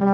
Hey,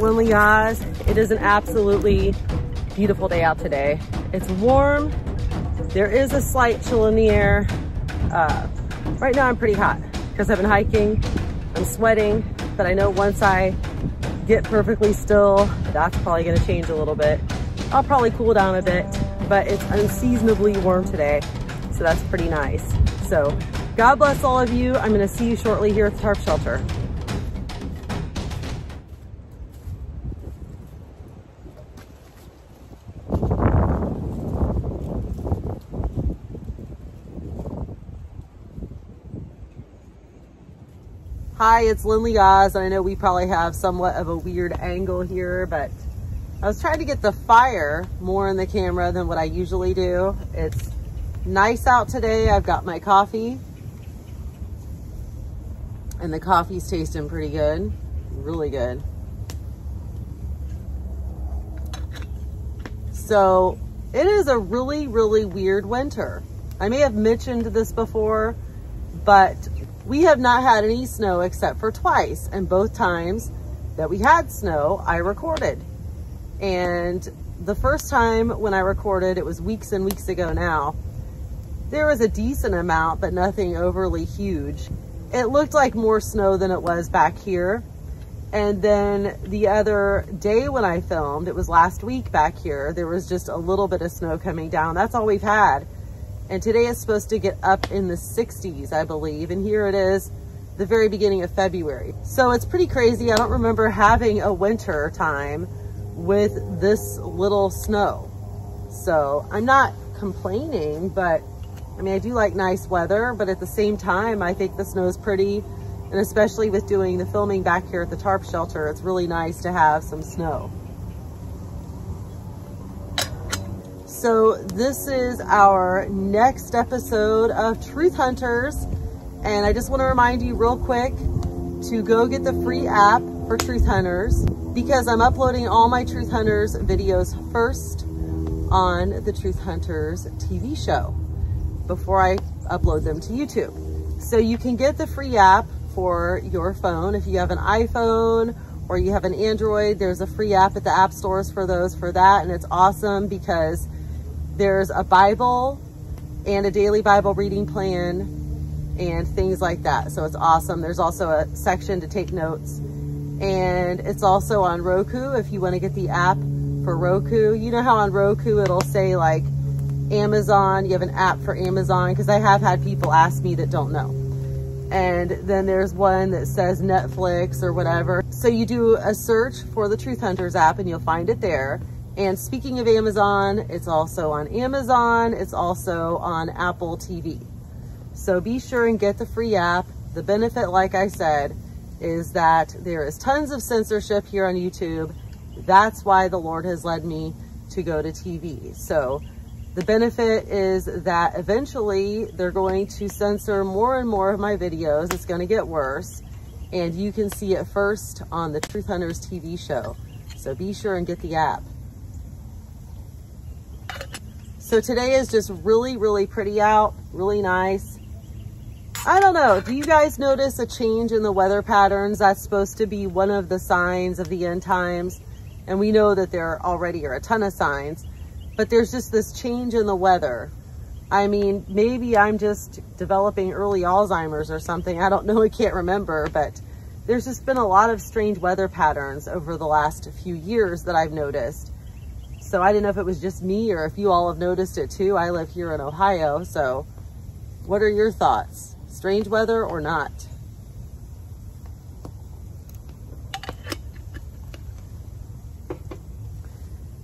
Lyn Leahz. It is an absolutely beautiful day out today. It's warm. There is a slight chill in the air. Uh, right now I'm pretty hot because I've been hiking. I'm sweating, but I know once I get perfectly still, that's probably gonna change a little bit. I'll probably cool down a bit, but it's unseasonably warm today, so that's pretty nice. So God bless all of you. I'm gonna see you shortly here at the tarp shelter. Hi, it's Lyn Leahz. And I know we probably have somewhat of a weird angle here, but I was trying to get the fire more in the camera than what I usually do. It's nice out today. I've got my coffee and the coffee's tasting pretty good, really good. So it is a really, really weird winter. I may have mentioned this before, but we have not had any snow except for twice. And both times that we had snow, I recorded. And the first time when I recorded, it was weeks and weeks ago now, there was a decent amount, but nothing overly huge. It looked like more snow than it was back here. And then the other day when I filmed, it was last week back here, there was just a little bit of snow coming down. That's all we've had. And today is supposed to get up in the 60s, I believe. And here it is, the very beginning of February. So it's pretty crazy. I don't remember having a winter time with this little snow. So I'm not complaining, but I mean, I do like nice weather, but at the same time, I think the snow is pretty. And especially with doing the filming back here at the tarp shelter, it's really nice to have some snow. So this is our next episode of Truth Hunters. And I just want to remind you real quick to go get the free app for Truth Hunters because I'm uploading all my Truth Hunters videos first on the Truth Hunters TV show before I upload them to YouTube. So you can get the free app for your phone. If you have an iPhone or you have an Android, there's a free app at the app stores for those for that. And it's awesome because there's a Bible and a daily Bible reading plan and things like that. So it's awesome. There's also a section to take notes. And it's also on Roku if you want to get the app for Roku. You know how on Roku it'll say like Amazon, you have an app for Amazon because I have had people ask me that don't know. And then there's one that says Netflix or whatever. So you do a search for the Truth Hunters app and you'll find it there. And speaking of Amazon, it's also on Amazon. It's also on Apple TV. So be sure and get the free app. The benefit, like I said, is that there is tons of censorship here on YouTube. That's why the Lord has led me to go to TV. So the benefit is that eventually they're going to censor more and more of my videos. It's going to get worse. And you can see it first on the Truth Hunters TV show. So be sure and get the app. So today is just really, really pretty out, really nice. I don't know. Do you guys notice a change in the weather patterns? That's supposed to be one of the signs of the end times. And we know that there already are a ton of signs, but there's just this change in the weather. I mean, maybe I'm just developing early Alzheimer's or something. I don't know. I can't remember, but there's just been a lot of strange weather patterns over the last few years that I've noticed. So I didn't know if it was just me or if you all have noticed it too. I live here in Ohio. So what are your thoughts? Strange weather or not?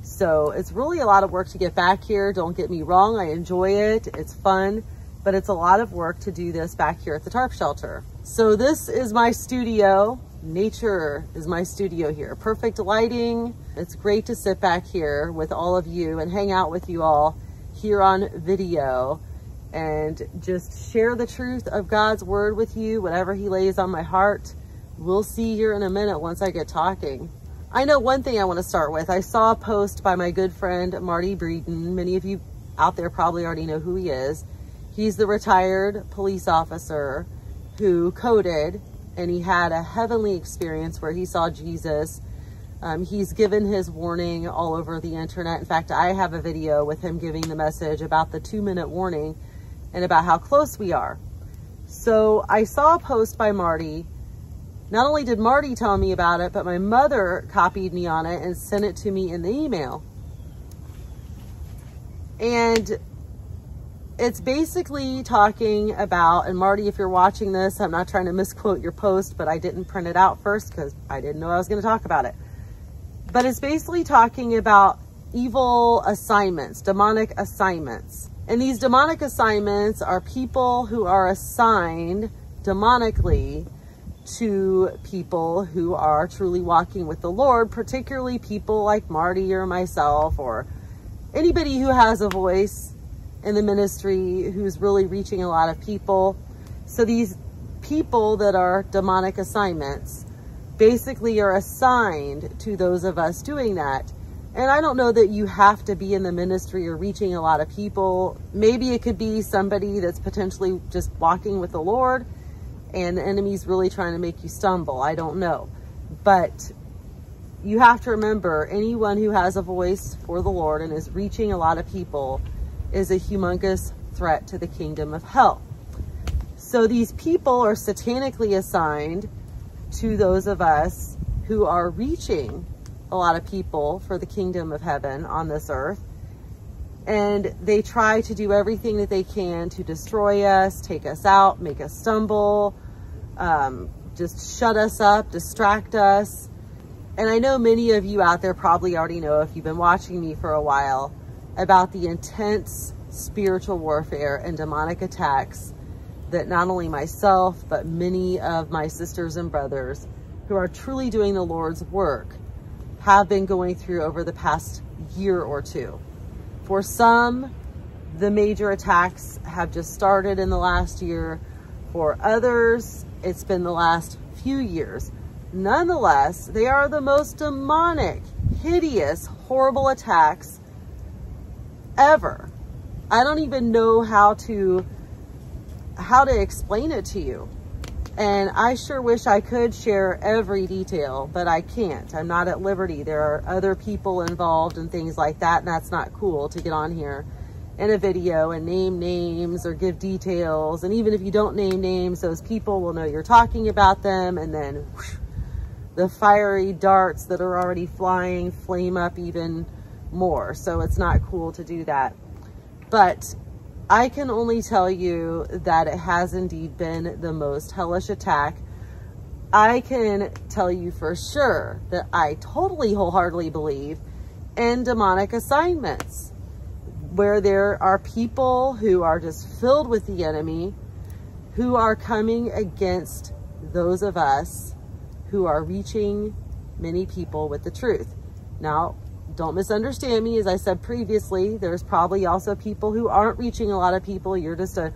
So it's really a lot of work to get back here. Don't get me wrong. I enjoy it. It's fun, but it's a lot of work to do this back here at the tarp shelter. So this is my studio nature is my studio here. Perfect lighting. It's great to sit back here with all of you and hang out with you all here on video and just share the truth of God's word with you, whatever he lays on my heart. We'll see here in a minute once I get talking. I know one thing I want to start with. I saw a post by my good friend Marty Breeden. Many of you out there probably already know who he is. He's the retired police officer who coded and he had a heavenly experience where he saw Jesus. Um, he's given his warning all over the internet. In fact, I have a video with him giving the message about the two minute warning and about how close we are. So I saw a post by Marty. Not only did Marty tell me about it, but my mother copied me on it and sent it to me in the email. And it's basically talking about, and Marty, if you're watching this, I'm not trying to misquote your post, but I didn't print it out first because I didn't know I was going to talk about it. But it's basically talking about evil assignments, demonic assignments. And these demonic assignments are people who are assigned demonically to people who are truly walking with the Lord, particularly people like Marty or myself or anybody who has a voice in the ministry who's really reaching a lot of people. So these people that are demonic assignments basically are assigned to those of us doing that. And I don't know that you have to be in the ministry or reaching a lot of people. Maybe it could be somebody that's potentially just walking with the Lord and the enemy's really trying to make you stumble. I don't know. But you have to remember anyone who has a voice for the Lord and is reaching a lot of people is a humongous threat to the kingdom of hell. So these people are satanically assigned to those of us who are reaching a lot of people for the kingdom of heaven on this earth. And they try to do everything that they can to destroy us, take us out, make us stumble, um, just shut us up, distract us. And I know many of you out there probably already know if you've been watching me for a while about the intense spiritual warfare and demonic attacks that not only myself, but many of my sisters and brothers who are truly doing the Lord's work have been going through over the past year or two. For some, the major attacks have just started in the last year. For others, it's been the last few years. Nonetheless, they are the most demonic, hideous, horrible attacks ever. I don't even know how to how to explain it to you. And I sure wish I could share every detail, but I can't. I'm not at liberty. There are other people involved and things like that, and that's not cool to get on here in a video and name names or give details. And even if you don't name names, those people will know you're talking about them, and then the fiery darts that are already flying flame up even more. So it's not cool to do that. But I can only tell you that it has indeed been the most hellish attack. I can tell you for sure that I totally wholeheartedly believe in demonic assignments where there are people who are just filled with the enemy who are coming against those of us who are reaching many people with the truth. Now, don't misunderstand me. As I said previously, there's probably also people who aren't reaching a lot of people. You're just a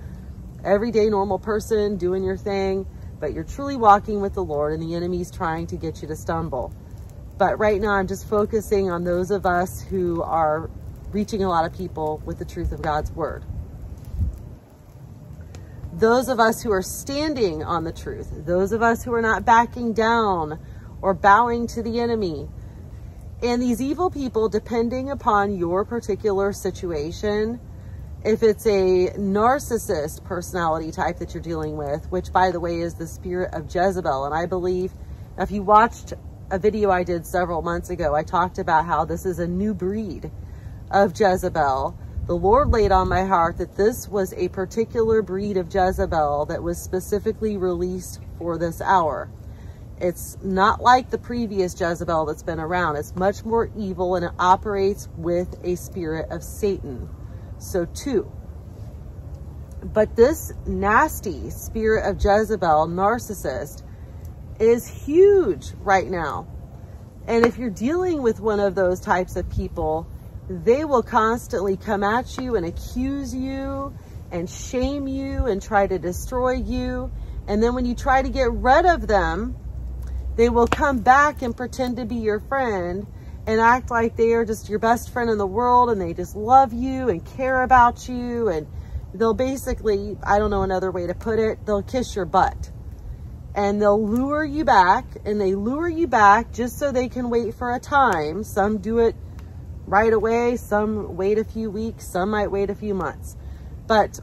everyday normal person doing your thing, but you're truly walking with the Lord and the enemy's trying to get you to stumble. But right now I'm just focusing on those of us who are reaching a lot of people with the truth of God's word. Those of us who are standing on the truth, those of us who are not backing down or bowing to the enemy, and these evil people, depending upon your particular situation, if it's a narcissist personality type that you're dealing with, which by the way is the spirit of Jezebel, and I believe if you watched a video I did several months ago, I talked about how this is a new breed of Jezebel. The Lord laid on my heart that this was a particular breed of Jezebel that was specifically released for this hour. It's not like the previous Jezebel that's been around. It's much more evil and it operates with a spirit of Satan. So two. But this nasty spirit of Jezebel, narcissist, is huge right now. And if you're dealing with one of those types of people, they will constantly come at you and accuse you and shame you and try to destroy you. And then when you try to get rid of them, they will come back and pretend to be your friend and act like they are just your best friend in the world and they just love you and care about you. And they'll basically, I don't know another way to put it, they'll kiss your butt. And they'll lure you back and they lure you back just so they can wait for a time. Some do it right away. Some wait a few weeks. Some might wait a few months. But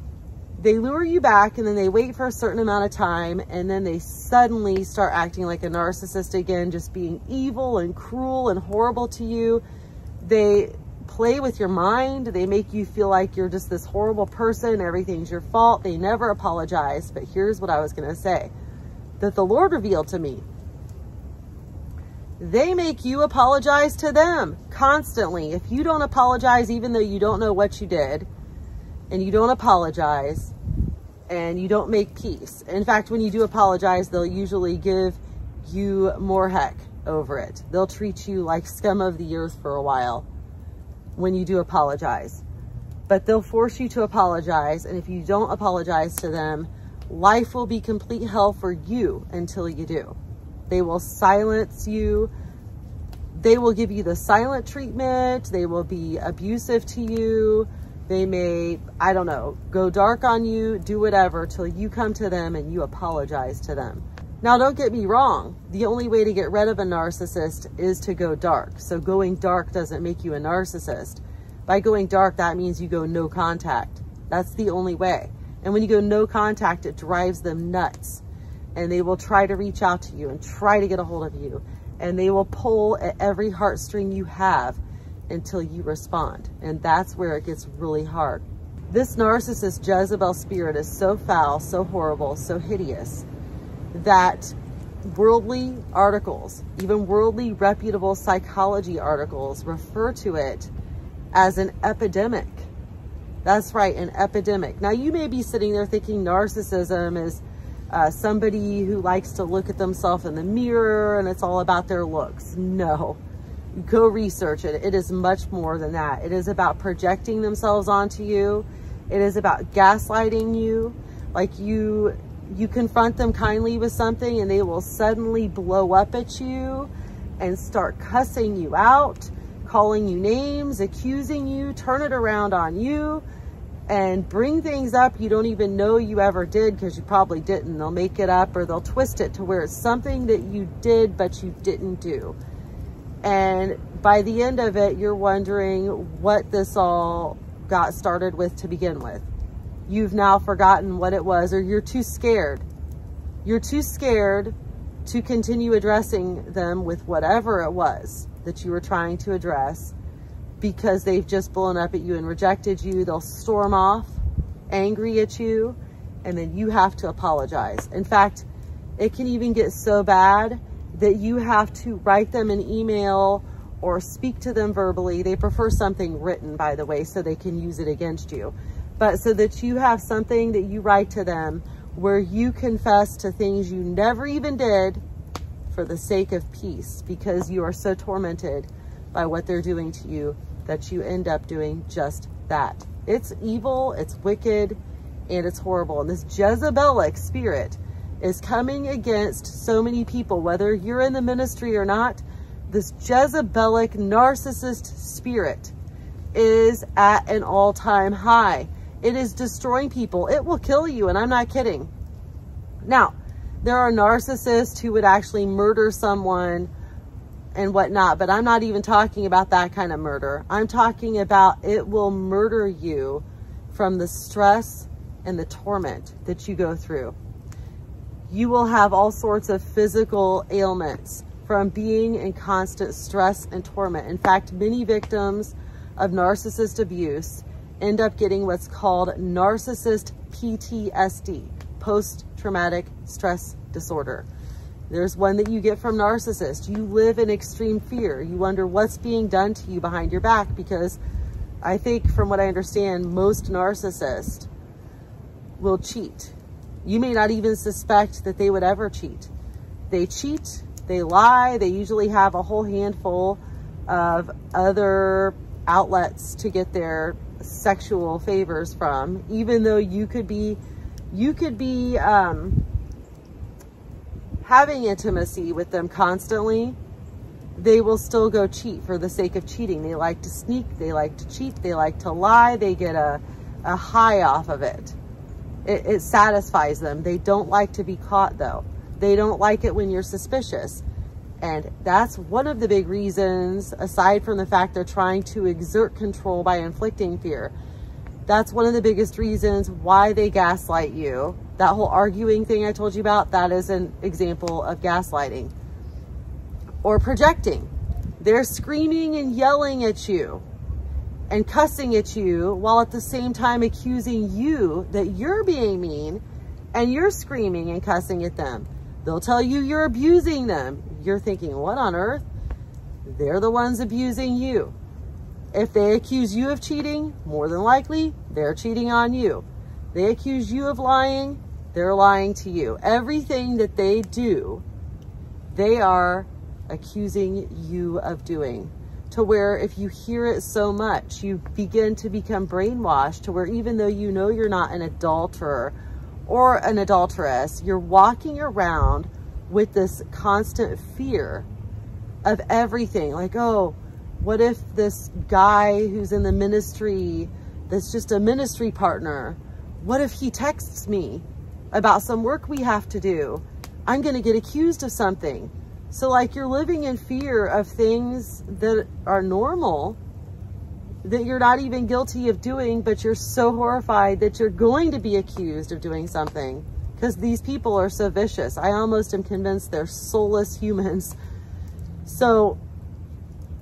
they lure you back and then they wait for a certain amount of time and then they suddenly start acting like a narcissist again, just being evil and cruel and horrible to you. They play with your mind. They make you feel like you're just this horrible person. Everything's your fault. They never apologize. But here's what I was going to say that the Lord revealed to me. They make you apologize to them constantly. If you don't apologize, even though you don't know what you did, and you don't apologize, and you don't make peace. In fact, when you do apologize, they'll usually give you more heck over it. They'll treat you like scum of the earth for a while when you do apologize. But they'll force you to apologize. And if you don't apologize to them, life will be complete hell for you until you do. They will silence you. They will give you the silent treatment. They will be abusive to you. They may, I don't know, go dark on you, do whatever till you come to them and you apologize to them. Now, don't get me wrong. The only way to get rid of a narcissist is to go dark. So going dark doesn't make you a narcissist. By going dark, that means you go no contact. That's the only way. And when you go no contact, it drives them nuts. And they will try to reach out to you and try to get a hold of you. And they will pull at every heartstring you have until you respond. And that's where it gets really hard. This narcissist Jezebel spirit is so foul, so horrible, so hideous that worldly articles, even worldly reputable psychology articles refer to it as an epidemic. That's right, an epidemic. Now you may be sitting there thinking narcissism is uh, somebody who likes to look at themselves in the mirror and it's all about their looks. No, go research it. It is much more than that. It is about projecting themselves onto you. It is about gaslighting you. Like you, you confront them kindly with something and they will suddenly blow up at you and start cussing you out, calling you names, accusing you, turn it around on you and bring things up you don't even know you ever did because you probably didn't. They'll make it up or they'll twist it to where it's something that you did but you didn't do. And by the end of it, you're wondering what this all got started with to begin with. You've now forgotten what it was, or you're too scared. You're too scared to continue addressing them with whatever it was that you were trying to address because they've just blown up at you and rejected you. They'll storm off angry at you and then you have to apologize. In fact, it can even get so bad that you have to write them an email or speak to them verbally. They prefer something written, by the way, so they can use it against you. But so that you have something that you write to them where you confess to things you never even did, for the sake of peace because you are so tormented by what they're doing to you that you end up doing just that. It's evil, it's wicked, and it's horrible. And this Jezebelic spirit is coming against so many people, whether you're in the ministry or not. This Jezebelic narcissist spirit is at an all-time high. It is destroying people. It will kill you, and I'm not kidding. Now, there are narcissists who would actually murder someone and whatnot, but I'm not even talking about that kind of murder. I'm talking about it will murder you from the stress and the torment that you go through. You will have all sorts of physical ailments from being in constant stress and torment. In fact, many victims of narcissist abuse end up getting what's called narcissist PTSD, post-traumatic stress disorder. There's one that you get from narcissists. You live in extreme fear. You wonder what's being done to you behind your back because I think from what I understand, most narcissists will cheat. You may not even suspect that they would ever cheat. They cheat, they lie, they usually have a whole handful of other outlets to get their sexual favors from, even though you could be, you could be um, having intimacy with them constantly, they will still go cheat for the sake of cheating. They like to sneak, they like to cheat, they like to lie, they get a, a high off of it. It. It satisfies them. They don't like to be caught though. They don't like it when you're suspicious. And that's one of the big reasons, aside from the fact they're trying to exert control by inflicting fear. That's one of the biggest reasons why they gaslight you. That whole arguing thing I told you about, that is an example of gaslighting. Or projecting. They're screaming and yelling at you and cussing at you while at the same time accusing you that you're being mean and you're screaming and cussing at them. They'll tell you you're abusing them. You're thinking, what on earth? They're the ones abusing you. If they accuse you of cheating, more than likely, they're cheating on you. They accuse you of lying, they're lying to you. Everything that they do, they are accusing you of doing. To where if you hear it so much, you begin to become brainwashed to where even though you know you're not an adulterer or an adulteress, you're walking around with this constant fear of everything. Like, oh, what if this guy who's in the ministry, that's just a ministry partner, what if he texts me about some work we have to do? I'm going to get accused of something. So like you're living in fear of things that are normal that you're not even guilty of doing, but you're so horrified that you're going to be accused of doing something because these people are so vicious. I almost am convinced they're soulless humans. So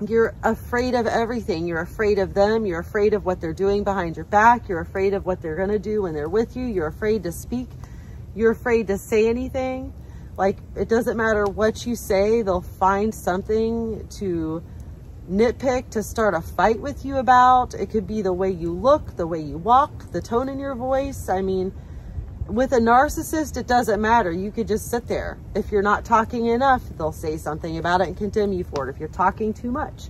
you're afraid of everything. You're afraid of them. You're afraid of what they're doing behind your back. You're afraid of what they're going to do when they're with you. You're afraid to speak. You're afraid to say anything. Like, it doesn't matter what you say. They'll find something to nitpick, to start a fight with you about. It could be the way you look, the way you walk, the tone in your voice. I mean, with a narcissist, it doesn't matter. You could just sit there. If you're not talking enough, they'll say something about it and condemn you for it. If you're talking too much,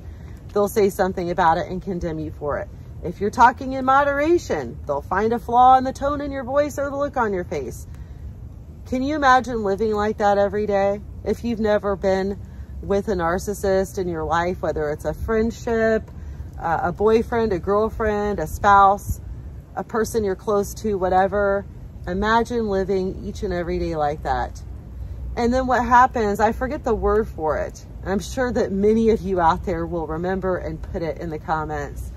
they'll say something about it and condemn you for it. If you're talking in moderation, they'll find a flaw in the tone in your voice or the look on your face. Can you imagine living like that every day? If you've never been with a narcissist in your life, whether it's a friendship, uh, a boyfriend, a girlfriend, a spouse, a person you're close to, whatever, Imagine living each and every day like that. And then what happens, I forget the word for it. I'm sure that many of you out there will remember and put it in the comments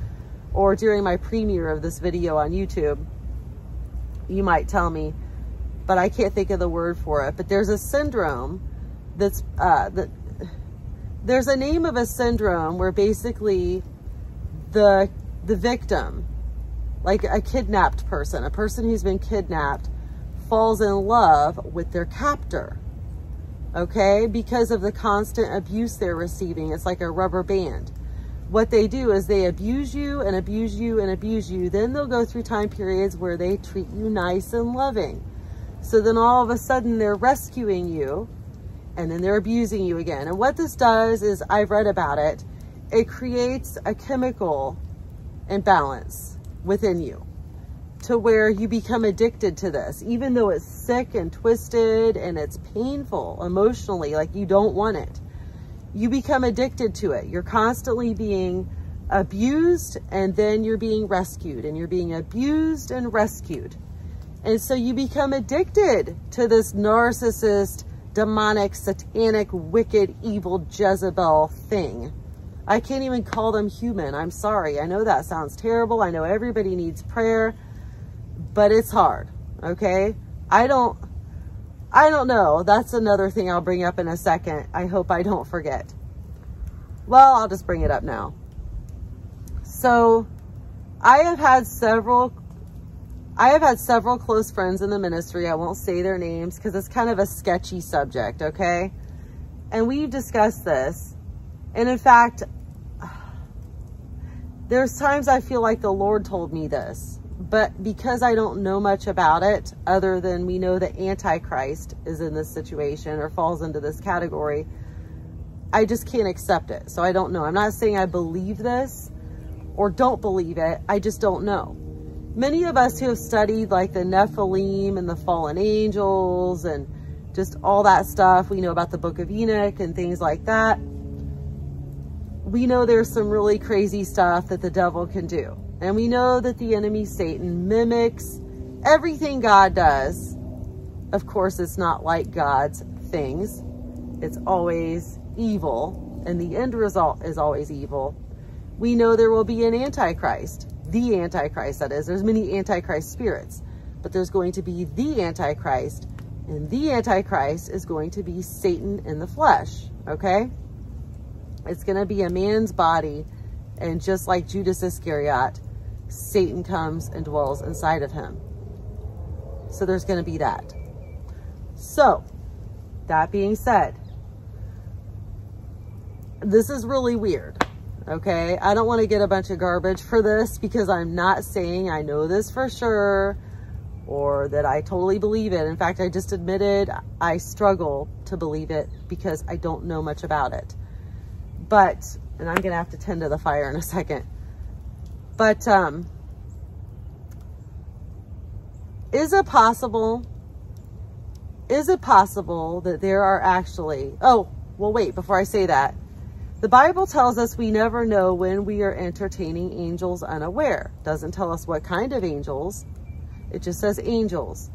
or during my premiere of this video on YouTube. You might tell me, but I can't think of the word for it. But there's a syndrome that's, uh, that, there's a name of a syndrome where basically the, the victim like a kidnapped person, a person who's been kidnapped falls in love with their captor, okay? Because of the constant abuse they're receiving. It's like a rubber band. What they do is they abuse you and abuse you and abuse you. Then they'll go through time periods where they treat you nice and loving. So then all of a sudden they're rescuing you and then they're abusing you again. And what this does is, I've read about it, it creates a chemical imbalance within you to where you become addicted to this, even though it's sick and twisted and it's painful emotionally, like you don't want it. You become addicted to it. You're constantly being abused and then you're being rescued and you're being abused and rescued. And so you become addicted to this narcissist, demonic, satanic, wicked, evil Jezebel thing. I can't even call them human. I'm sorry. I know that sounds terrible. I know everybody needs prayer, but it's hard. Okay. I don't, I don't know. That's another thing I'll bring up in a second. I hope I don't forget. Well, I'll just bring it up now. So I have had several, I have had several close friends in the ministry. I won't say their names because it's kind of a sketchy subject. Okay. And we've discussed this. And in fact, there's times I feel like the Lord told me this, but because I don't know much about it, other than we know that Antichrist is in this situation or falls into this category, I just can't accept it. So I don't know. I'm not saying I believe this, or don't believe it. I just don't know. Many of us who have studied like the Nephilim and the fallen angels and just all that stuff, we know about the book of Enoch and things like that. We know there's some really crazy stuff that the devil can do. And we know that the enemy, Satan, mimics everything God does. Of course, it's not like God's things. It's always evil. And the end result is always evil we know there will be an antichrist the antichrist that is. There's many antichrist spirits but there's going to be the antichrist and the antichrist is going to be satan in the flesh okay? It's going to be a man's body and just like judas iscariot satan comes and dwells inside of him. So there's going to be that. So that being said this is really weird okay? I don't want to get a bunch of garbage for this because I'm not saying I know this for sure or that I totally believe it. In fact, I just admitted I struggle to believe it because I don't know much about it. But, and I'm going to have to tend to the fire in a second. But, um, is it possible, is it possible that there are actually, oh, well, wait, before I say that, the Bible tells us we never know when we are entertaining angels unaware. Doesn't tell us what kind of angels. It just says angels.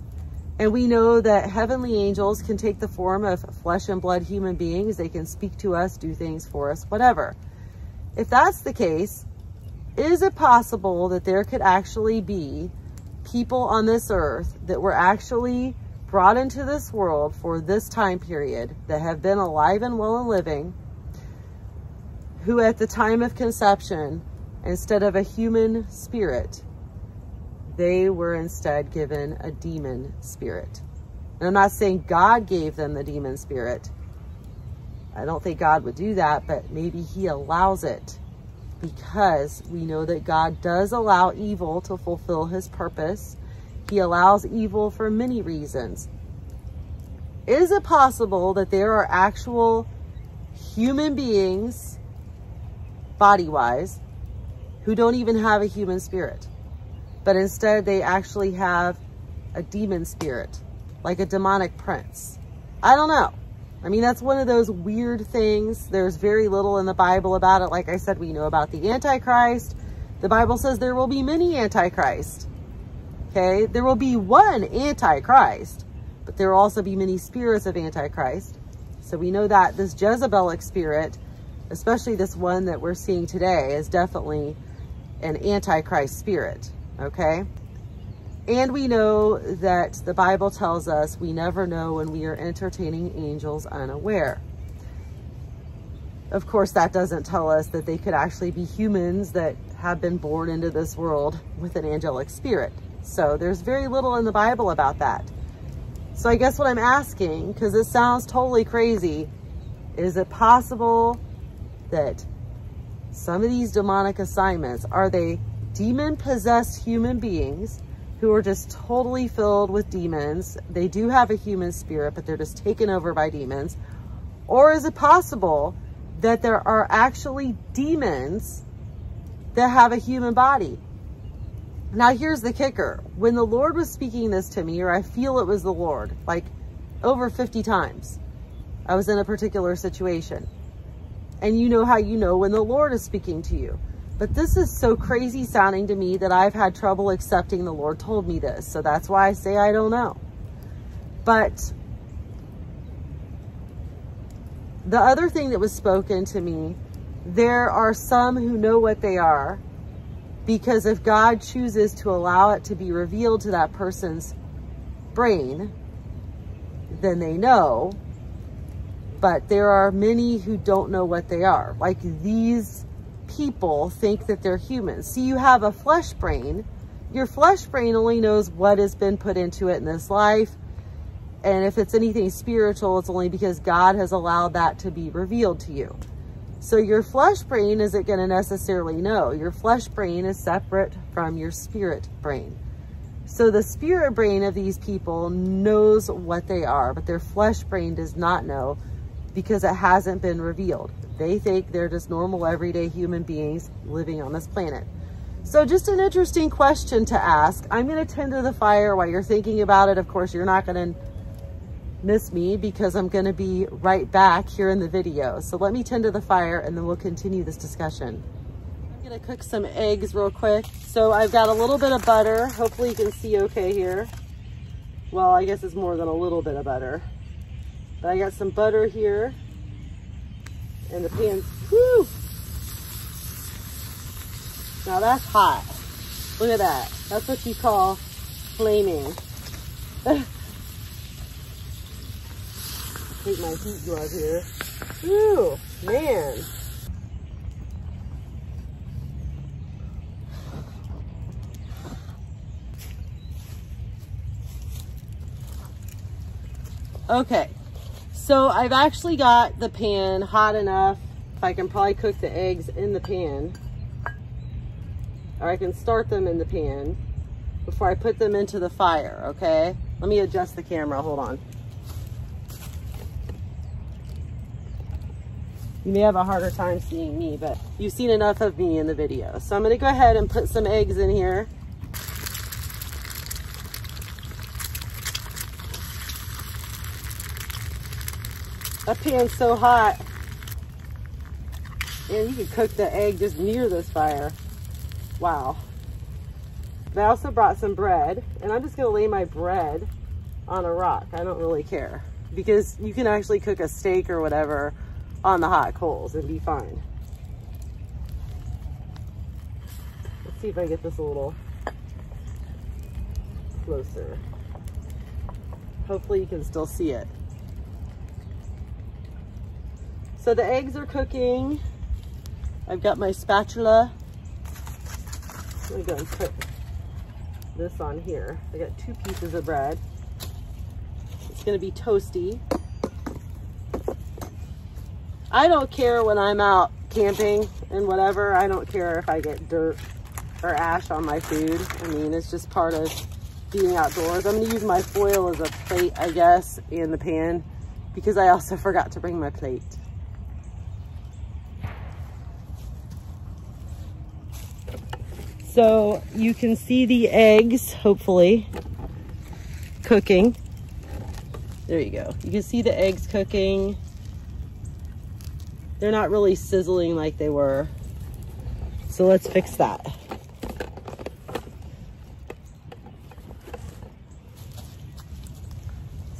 And we know that heavenly angels can take the form of flesh and blood human beings. They can speak to us, do things for us, whatever. If that's the case, is it possible that there could actually be people on this earth that were actually brought into this world for this time period that have been alive and well and living who at the time of conception, instead of a human spirit, they were instead given a demon spirit. And I'm not saying God gave them the demon spirit. I don't think God would do that, but maybe he allows it because we know that God does allow evil to fulfill his purpose. He allows evil for many reasons. Is it possible that there are actual human beings body-wise, who don't even have a human spirit. But instead, they actually have a demon spirit, like a demonic prince. I don't know. I mean, that's one of those weird things. There's very little in the Bible about it. Like I said, we know about the Antichrist. The Bible says there will be many Antichrist. Okay? There will be one Antichrist, but there will also be many spirits of Antichrist. So we know that this Jezebelic spirit especially this one that we're seeing today, is definitely an antichrist spirit, okay? And we know that the Bible tells us we never know when we are entertaining angels unaware. Of course, that doesn't tell us that they could actually be humans that have been born into this world with an angelic spirit. So there's very little in the Bible about that. So I guess what I'm asking, because this sounds totally crazy, is it possible that some of these demonic assignments, are they demon-possessed human beings who are just totally filled with demons? They do have a human spirit, but they're just taken over by demons. Or is it possible that there are actually demons that have a human body? Now here's the kicker. When the Lord was speaking this to me, or I feel it was the Lord, like over 50 times, I was in a particular situation. And you know how you know when the Lord is speaking to you. But this is so crazy sounding to me that I've had trouble accepting the Lord told me this. So that's why I say I don't know. But the other thing that was spoken to me, there are some who know what they are because if God chooses to allow it to be revealed to that person's brain, then they know. But there are many who don't know what they are. Like these people think that they're humans. See, you have a flesh brain. Your flesh brain only knows what has been put into it in this life. And if it's anything spiritual, it's only because God has allowed that to be revealed to you. So your flesh brain isn't going to necessarily know. Your flesh brain is separate from your spirit brain. So the spirit brain of these people knows what they are, but their flesh brain does not know because it hasn't been revealed. They think they're just normal, everyday human beings living on this planet. So just an interesting question to ask. I'm going to tend to the fire while you're thinking about it. Of course, you're not going to miss me because I'm going to be right back here in the video. So let me tend to the fire and then we'll continue this discussion. I'm going to cook some eggs real quick. So I've got a little bit of butter. Hopefully you can see okay here. Well, I guess it's more than a little bit of butter. But I got some butter here and the pan. Woo! Now that's hot. Look at that. That's what you call flaming. Take my heat glove here. Ooh, man. Okay, so I've actually got the pan hot enough. If I can probably cook the eggs in the pan. Or I can start them in the pan before I put them into the fire, okay? Let me adjust the camera, hold on. You may have a harder time seeing me, but you've seen enough of me in the video. So I'm gonna go ahead and put some eggs in here. That pan's so hot. And you can cook the egg just near this fire. Wow. I also brought some bread and I'm just gonna lay my bread on a rock. I don't really care because you can actually cook a steak or whatever on the hot coals and be fine. Let's see if I get this a little closer. Hopefully you can still see it. So the eggs are cooking. I've got my spatula. Let me go and put this on here. I got two pieces of bread. It's gonna be toasty. I don't care when I'm out camping and whatever. I don't care if I get dirt or ash on my food. I mean, it's just part of being outdoors. I'm gonna use my foil as a plate, I guess, in the pan because I also forgot to bring my plate. So you can see the eggs, hopefully, cooking. There you go. You can see the eggs cooking. They're not really sizzling like they were. So let's fix that.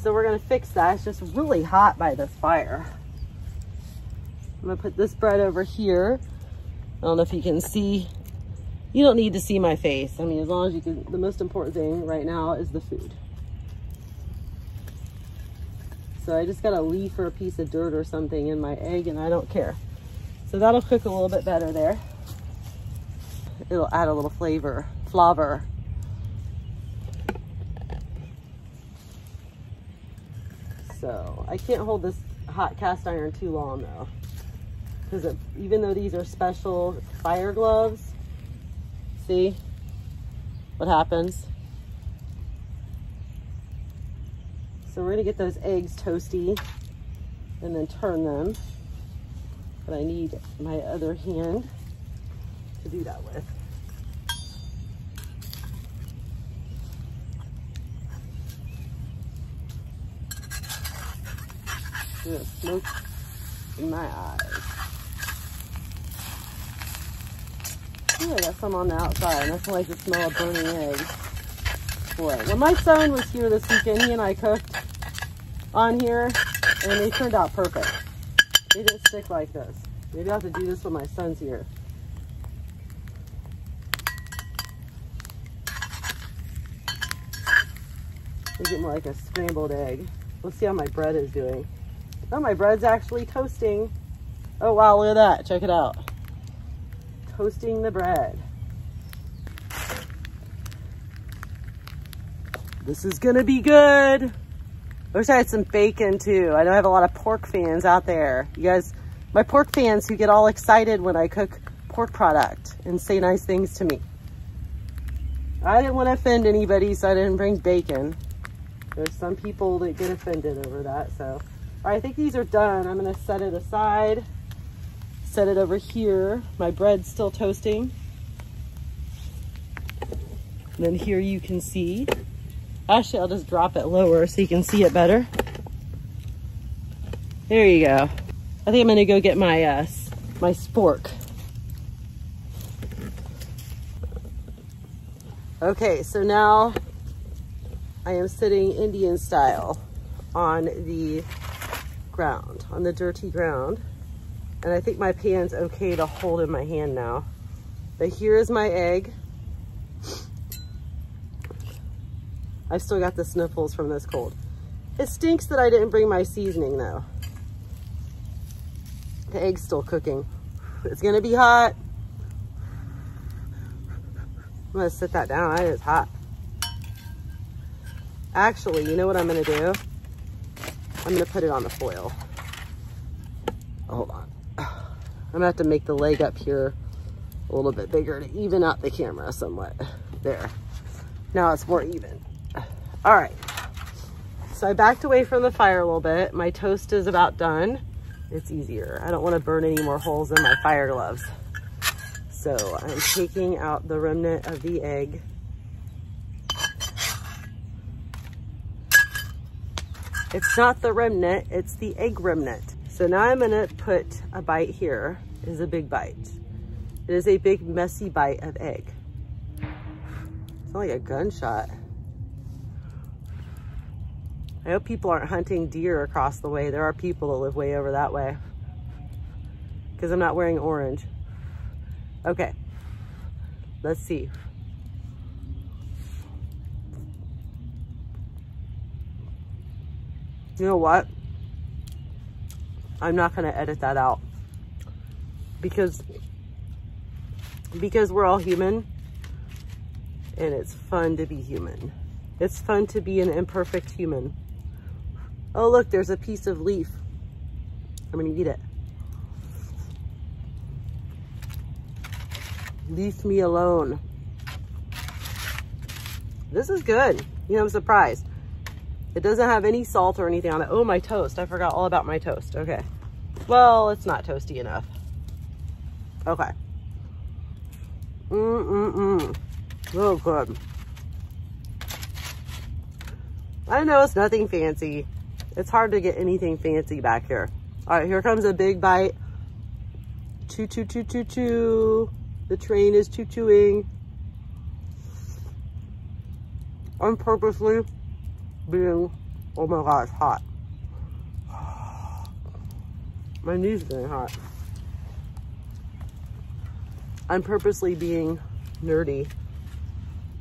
So we're gonna fix that. It's just really hot by this fire. I'm gonna put this bread over here. I don't know if you can see you don't need to see my face. I mean, as long as you can, the most important thing right now is the food. So I just got a leaf or a piece of dirt or something in my egg and I don't care. So that'll cook a little bit better there. It'll add a little flavor, flavor. So I can't hold this hot cast iron too long though. Because even though these are special fire gloves, See what happens? So we're gonna get those eggs toasty. and then turn them. But I need my other hand to do that with. Smoke in my eyes. I got some on the outside. Nothing like the smell of burning eggs. Boy, when my son was here this weekend, he and I cooked on here, and they turned out perfect. They didn't stick like this. Maybe I'll have to do this when my son's here. It more like a scrambled egg. Let's see how my bread is doing. Oh, my bread's actually toasting. Oh, wow, look at that. Check it out. Toasting the bread. This is gonna be good. I wish I had some bacon too. I know I have a lot of pork fans out there. You guys, my pork fans who get all excited when I cook pork product and say nice things to me. I didn't want to offend anybody, so I didn't bring bacon. There's some people that get offended over that, so. All right, I think these are done. I'm gonna set it aside, set it over here. My bread's still toasting. And then here you can see. Actually, I'll just drop it lower so you can see it better. There you go. I think I'm gonna go get my, uh, my spork. Okay, so now I am sitting Indian style on the ground, on the dirty ground. And I think my pan's okay to hold in my hand now. But here is my egg. I've still got the sniffles from this cold. It stinks that I didn't bring my seasoning though. The egg's still cooking. It's gonna be hot. I'm gonna sit that down, it is hot. Actually, you know what I'm gonna do? I'm gonna put it on the foil. Hold on. I'm gonna have to make the leg up here a little bit bigger to even out the camera somewhat. There. Now it's more even. All right. So I backed away from the fire a little bit. My toast is about done. It's easier. I don't want to burn any more holes in my fire gloves. So I'm taking out the remnant of the egg It's not the remnant, it's the egg remnant. So now I'm gonna put a bite here. It is a big bite. It is a big messy bite of egg. It's like a gunshot. I hope people aren't hunting deer across the way. There are people that live way over that way. Because I'm not wearing orange. Okay, let's see. You know what? I'm not going to edit that out because because we're all human and it's fun to be human. It's fun to be an imperfect human. Oh, look, there's a piece of leaf. I'm going to eat it. Leave me alone. This is good. You know, I'm surprised. It doesn't have any salt or anything on it. Oh, my toast. I forgot all about my toast. Okay. Well, it's not toasty enough. Okay. Mm-mm-mm. Oh, good. I know it's nothing fancy. It's hard to get anything fancy back here. All right, here comes a big bite. Choo, choo, choo, choo, choo. The train is choo-chooing. On purposely being, oh my God, it's hot. My knees are getting hot. I'm purposely being nerdy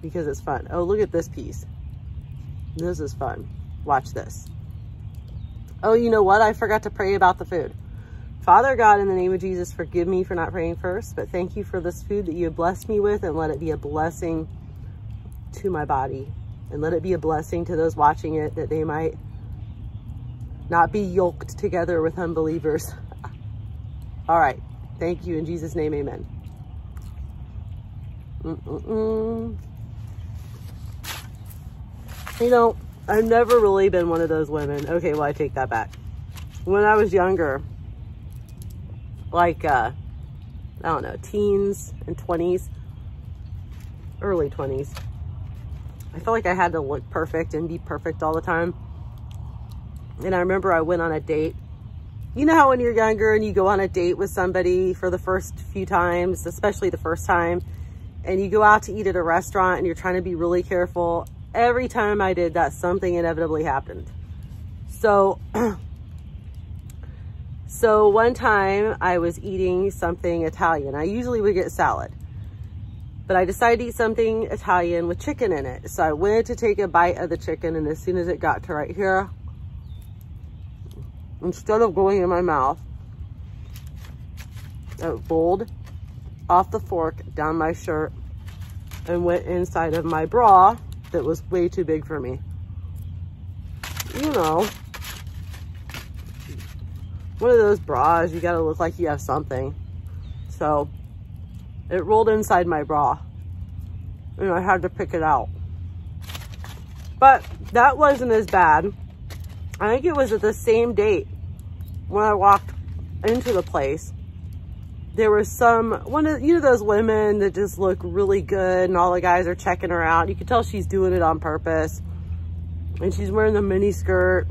because it's fun. Oh, look at this piece. This is fun. Watch this. Oh, you know what? I forgot to pray about the food. Father God, in the name of Jesus, forgive me for not praying first, but thank you for this food that you have blessed me with and let it be a blessing to my body and let it be a blessing to those watching it that they might not be yoked together with unbelievers. All right. Thank you. In Jesus' name, amen. Mm -mm -mm. You know, I've never really been one of those women. Okay, well, I take that back. when I was younger, like, uh, I don't know, teens and 20s, early 20s, I felt like I had to look perfect and be perfect all the time. And I remember I went on a date. You know how when you're younger and you go on a date with somebody for the first few times, especially the first time, and you go out to eat at a restaurant and you're trying to be really careful. Every time I did that, something inevitably happened. So, so one time I was eating something Italian. I usually would get salad, but I decided to eat something Italian with chicken in it. So I went to take a bite of the chicken and as soon as it got to right here, instead of going in my mouth, it rolled off the fork down my shirt and went inside of my bra that was way too big for me. You know, one of those bras, you gotta look like you have something. So it rolled inside my bra and I had to pick it out. But that wasn't as bad. I think it was at the same date when I walked into the place. There was some, one of, you know those women that just look really good and all the guys are checking her out. You can tell she's doing it on purpose. And she's wearing the mini skirt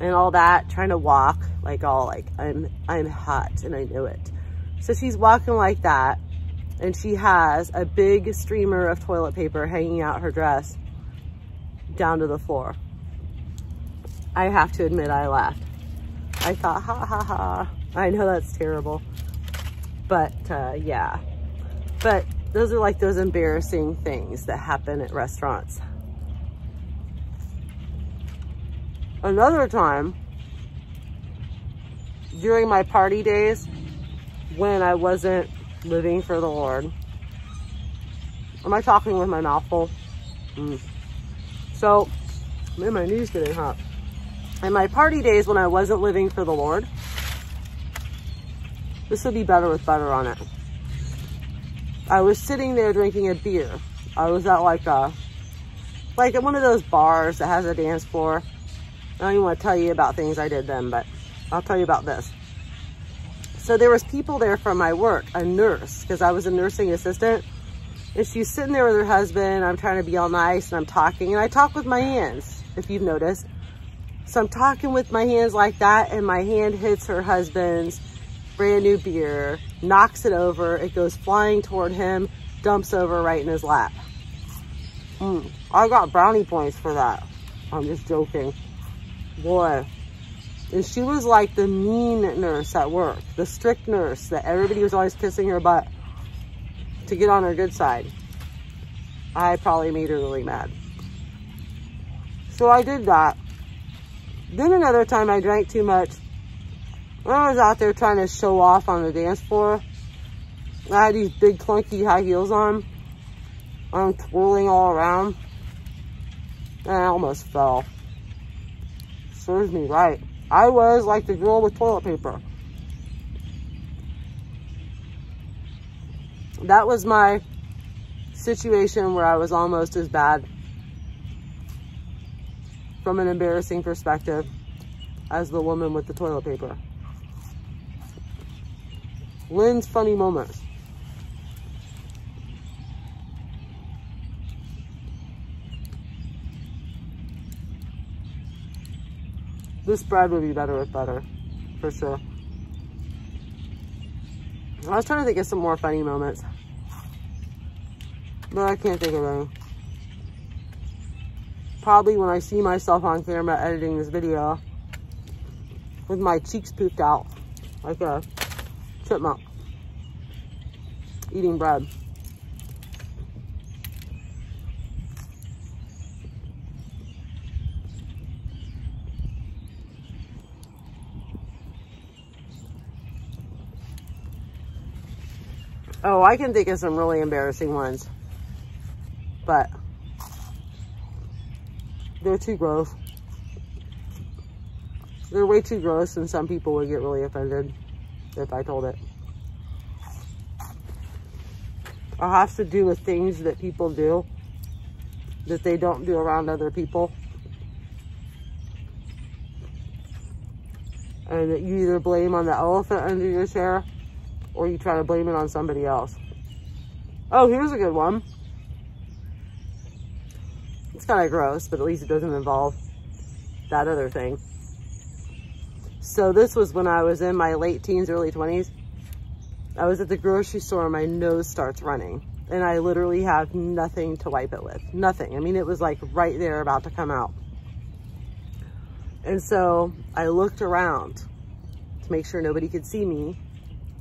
and all that, trying to walk like all like, I'm, I'm hot and I knew it. So she's walking like that and she has a big streamer of toilet paper hanging out her dress down to the floor. I have to admit I laughed. I thought, ha ha ha. I know that's terrible. But uh, yeah, but those are like those embarrassing things that happen at restaurants. Another time, during my party days, when I wasn't living for the Lord. Am I talking with my mouth full? Mm. So, man, my knees getting hot. In my party days when I wasn't living for the Lord, this would be better with butter on it. I was sitting there drinking a beer. I was at like a, like at one of those bars that has a dance floor. I don't even want to tell you about things I did then, but I'll tell you about this. So there was people there from my work, a nurse, because I was a nursing assistant. And she's sitting there with her husband. I'm trying to be all nice and I'm talking. And I talk with my hands, if you've noticed. So I'm talking with my hands like that. And my hand hits her husband's brand new beer, knocks it over. It goes flying toward him, dumps over right in his lap. Mm, I got brownie points for that. I'm just joking. Boy, and she was like the mean nurse at work, the strict nurse that everybody was always kissing her butt to get on her good side. I probably made her really mad. So I did that. Then another time I drank too much. When I was out there trying to show off on the dance floor, I had these big clunky high heels on. I'm twirling all around. And I almost fell. Serves me right. I was like the girl with toilet paper. That was my situation where I was almost as bad from an embarrassing perspective as the woman with the toilet paper. Lyn's funny moments. This bread would be better with butter, for sure. I was trying to think of some more funny moments. But I can't think of any. Probably when I see myself on camera editing this video with my cheeks pooped out like a chipmunk eating bread. Oh, I can think of some really embarrassing ones. But they're too gross. They're way too gross and some people would get really offended if I told it. It has to do with things that people do that they don't do around other people. And that you either blame on the elephant under your chair or you try to blame it on somebody else. Oh, here's a good one. It's kind of gross, but at least it doesn't involve that other thing. So this was when I was in my late teens, early 20s. I was at the grocery store and my nose starts running and I literally have nothing to wipe it with. Nothing. I mean, it was like right there about to come out. And so I looked around to make sure nobody could see me.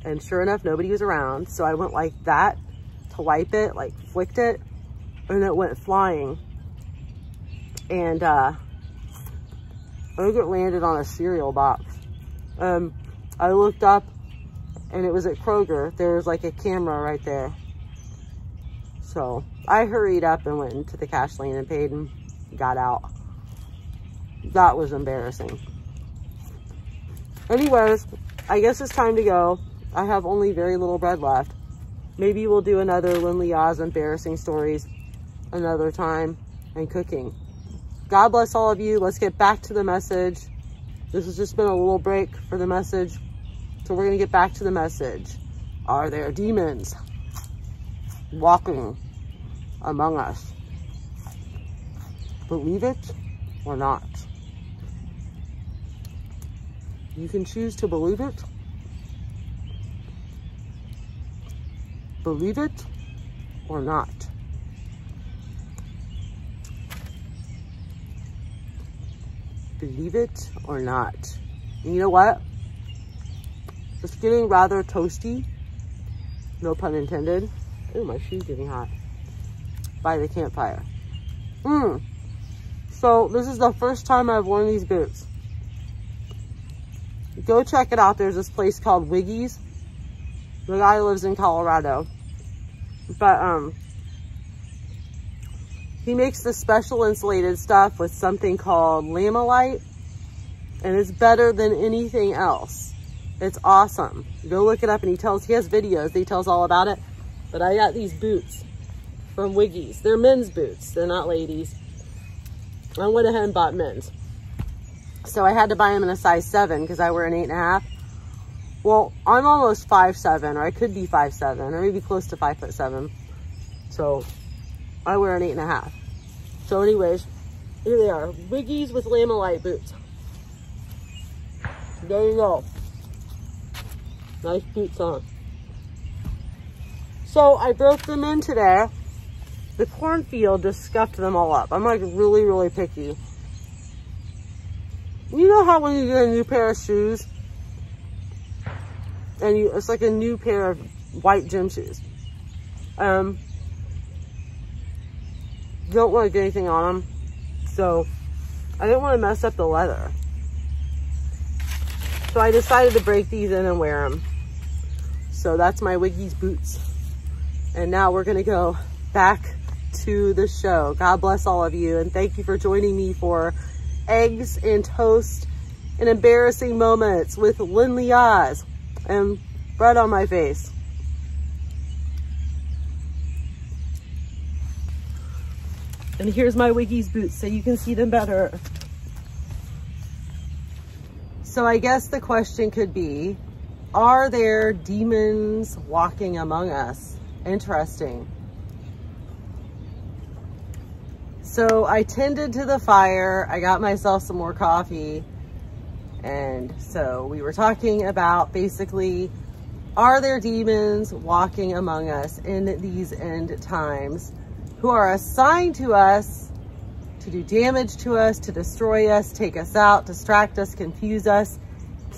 And sure enough, nobody was around. So I went like that to wipe it, like flicked it, and it went flying. And uh, I think it landed on a cereal box. Um, I looked up and it was at Kroger. There was like a camera right there. So I hurried up and went into the cash lane and paid and got out. That was embarrassing. Anyways, I guess it's time to go. I have only very little bread left. Maybe we'll do another Lyn Leahz embarrassing stories another time and cooking. God bless all of you. Let's get back to the message. This has just been a little break for the message. So we're going to get back to the message. Are there demons walking among us? Believe it or not. You can choose to believe it. Believe it or not. Believe it or not. And you know what? It's getting rather toasty. No pun intended. Oh, my shoe's getting hot. By the campfire. Mmm. So this is the first time I've worn these boots. Go check it out. There's this place called Wiggy's. The guy lives in Colorado. But um, he makes the special insulated stuff with something called Lamilite. And it's better than anything else. It's awesome. Go look it up and he tells, he has videos, he tells all about it. But I got these boots from Wiggy's. They're men's boots, they're not ladies. I went ahead and bought men's. So I had to buy them in a size seven because I wear an eight and a half. Well, I'm almost five seven, or I could be five seven, or maybe close to five foot seven. So I wear an eight and a half. So anyways, here they are. Wiggy's with Lamilite boots. There you go. Nice boots on. So I broke them in today. The cornfield just scuffed them all up. I'm like really, really picky. You know how when you get a new pair of shoes and you, it's like a new pair of white gym shoes. Um, don't want to get anything on them. So I didn't want to mess up the leather. So I decided to break these in and wear them. So that's my Wiggy's boots. And now we're gonna go back to the show. God bless all of you. And thank you for joining me for eggs and toast and embarrassing moments with Lyn Leahz and bread on my face. And here's my Wiggy's boots so you can see them better. So I guess the question could be, are there demons walking among us? Interesting. So I tended to the fire. I got myself some more coffee. And so we were talking about basically, are there demons walking among us in these end times who are assigned to us to do damage to us, to destroy us, take us out, distract us, confuse us,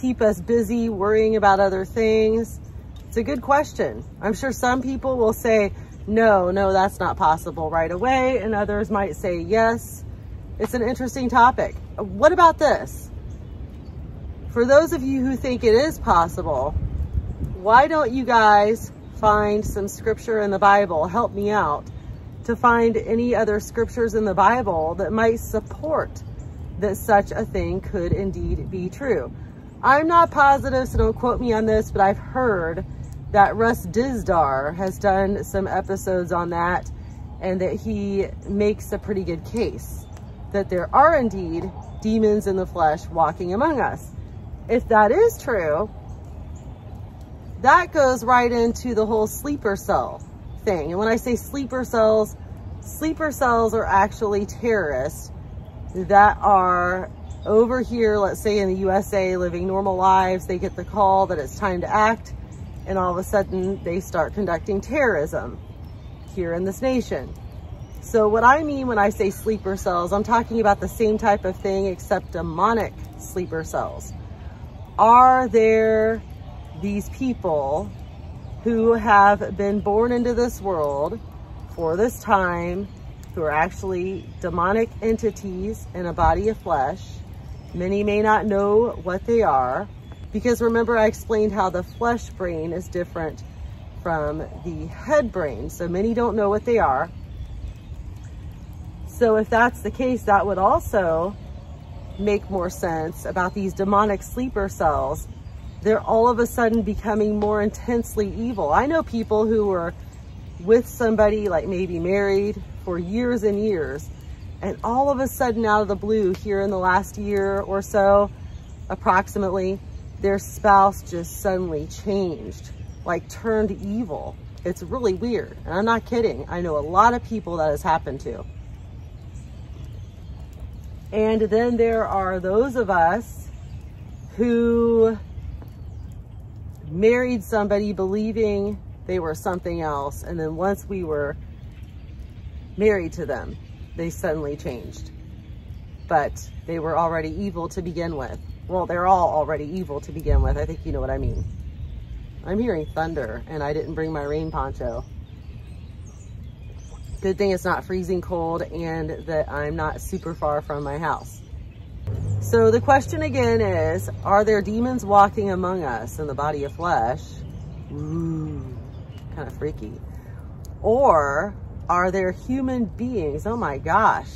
keep us busy worrying about other things? It's a good question. I'm sure some people will say, no, no, that's not possible right away. And others might say, yes. It's an interesting topic. What about this? For those of you who think it is possible, why don't you guys find some scripture in the Bible? Help me out to find any other scriptures in the Bible that might support that such a thing could indeed be true. I'm not positive, so don't quote me on this, but I've heard that Russ Dizdar has done some episodes on that and that he makes a pretty good case that there are indeed demons in the flesh walking among us. If that is true, that goes right into the whole sleeper cell thing. And when I say sleeper cells, sleeper cells are actually terrorists that are over here, let's say in the USA, living normal lives. They get the call that it's time to act. And all of a sudden they start conducting terrorism here in this nation. So what I mean when I say sleeper cells, I'm talking about the same type of thing except demonic sleeper cells. Are there these people who have been born into this world for this time, who are actually demonic entities in a body of flesh. Many may not know what they are because remember I explained how the flesh brain is different from the head brain. So many don't know what they are. So if that's the case, that would also make more sense about these demonic sleeper cells. They're all of a sudden becoming more intensely evil. I know people who were with somebody like maybe married for years and years and all of a sudden out of the blue here in the last year or so approximately their spouse just suddenly changed like turned evil it's really weird and i'm not kidding i know a lot of people that has happened to and then there are those of us who married somebody believing they were something else. And then once we were married to them, they suddenly changed. But they were already evil to begin with. Well, they're all already evil to begin with. I think you know what I mean. I'm hearing thunder and I didn't bring my rain poncho. Good thing it's not freezing cold and that I'm not super far from my house. So the question again is, are there demons walking among us in the body of flesh? Ooh kind of freaky. Or are there human beings? Oh my gosh.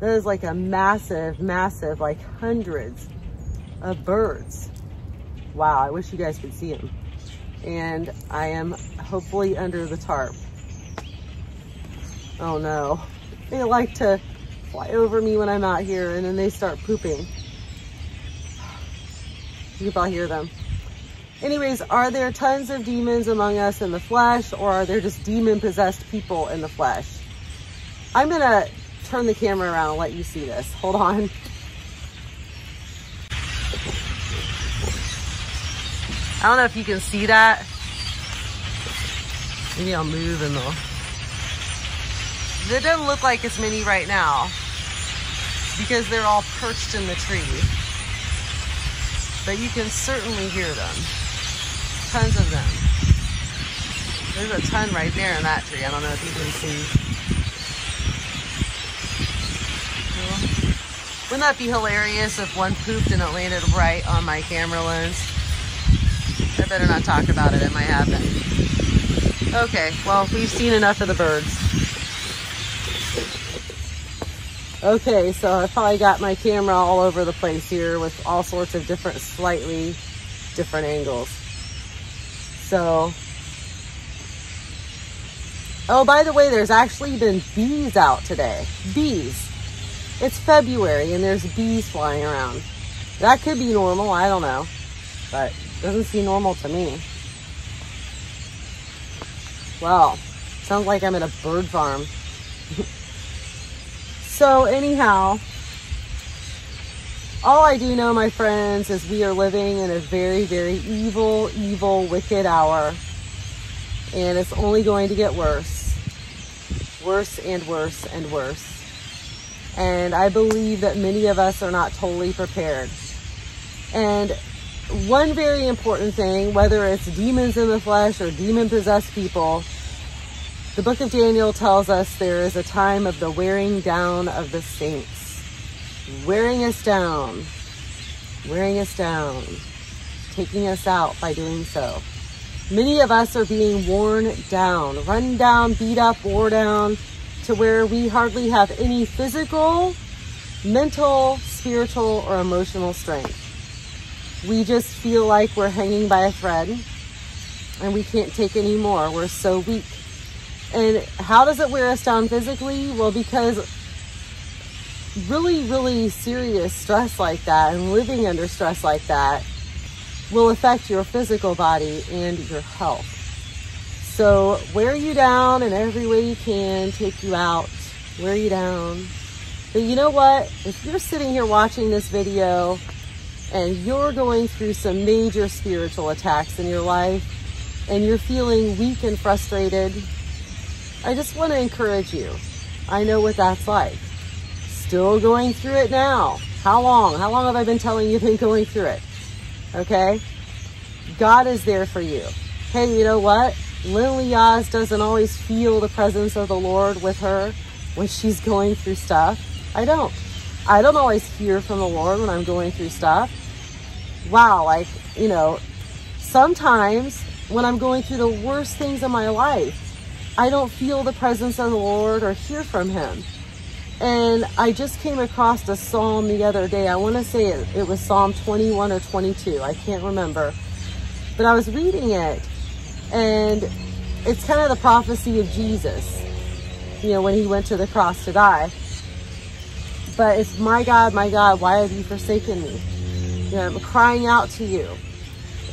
That is like a massive, massive, like hundreds of birds. Wow, I wish you guys could see them. And I am hopefully under the tarp. Oh no. They like to fly over me when I'm out here and then they start pooping. You can probably hear them. Anyways, are there tons of demons among us in the flesh or are there just demon possessed people in the flesh? I'm gonna turn the camera around and let you see this. Hold on. I don't know if you can see that. Maybe I'll move and they'll... It doesn't look like as many right now because they're all perched in the tree. But you can certainly hear them tons of them. There's a ton right there in that tree. I don't know if you can see. Wouldn't that be hilarious if one pooped and it landed right on my camera lens? I better not talk about it. It might happen. Okay, well, we've seen enough of the birds. Okay, so I probably got my camera all over the place here with all sorts of different, slightly different angles. So, oh, by the way, there's actually been bees out today. Bees. It's February and there's bees flying around. That could be normal. I don't know. But doesn't seem normal to me. Well, sounds like I'm at a bird farm. so anyhow, all I do know, my friends, is we are living in a very, very evil, evil, wicked hour. And it's only going to get worse. Worse and worse and worse. And I believe that many of us are not totally prepared. And one very important thing, whether it's demons in the flesh or demon possessed people, the book of Daniel tells us there is a time of the wearing down of the saints wearing us down, wearing us down, taking us out by doing so. Many of us are being worn down, run down, beat up, wore down to where we hardly have any physical, mental, spiritual, or emotional strength. We just feel like we're hanging by a thread and we can't take any more. We're so weak. And how does it wear us down physically? Well, because really, really serious stress like that and living under stress like that will affect your physical body and your health. So wear you down in every way you can, take you out, wear you down. But you know what? If you're sitting here watching this video and you're going through some major spiritual attacks in your life and you're feeling weak and frustrated, I just want to encourage you. I know what that's like. Still going through it now. How long? How long have I been telling you been going through it? Okay? God is there for you. Hey, you know what? Lyn Leahz doesn't always feel the presence of the Lord with her when she's going through stuff. I don't. I don't always hear from the Lord when I'm going through stuff. Wow, like, you know, sometimes when I'm going through the worst things in my life, I don't feel the presence of the Lord or hear from him. And I just came across a psalm the other day. I want to say it, it was Psalm 21 or 22. I can't remember. But I was reading it and it's kind of the prophecy of Jesus, you know, when he went to the cross to die. But it's my God, my God, why have you forsaken me? You know, I'm crying out to you.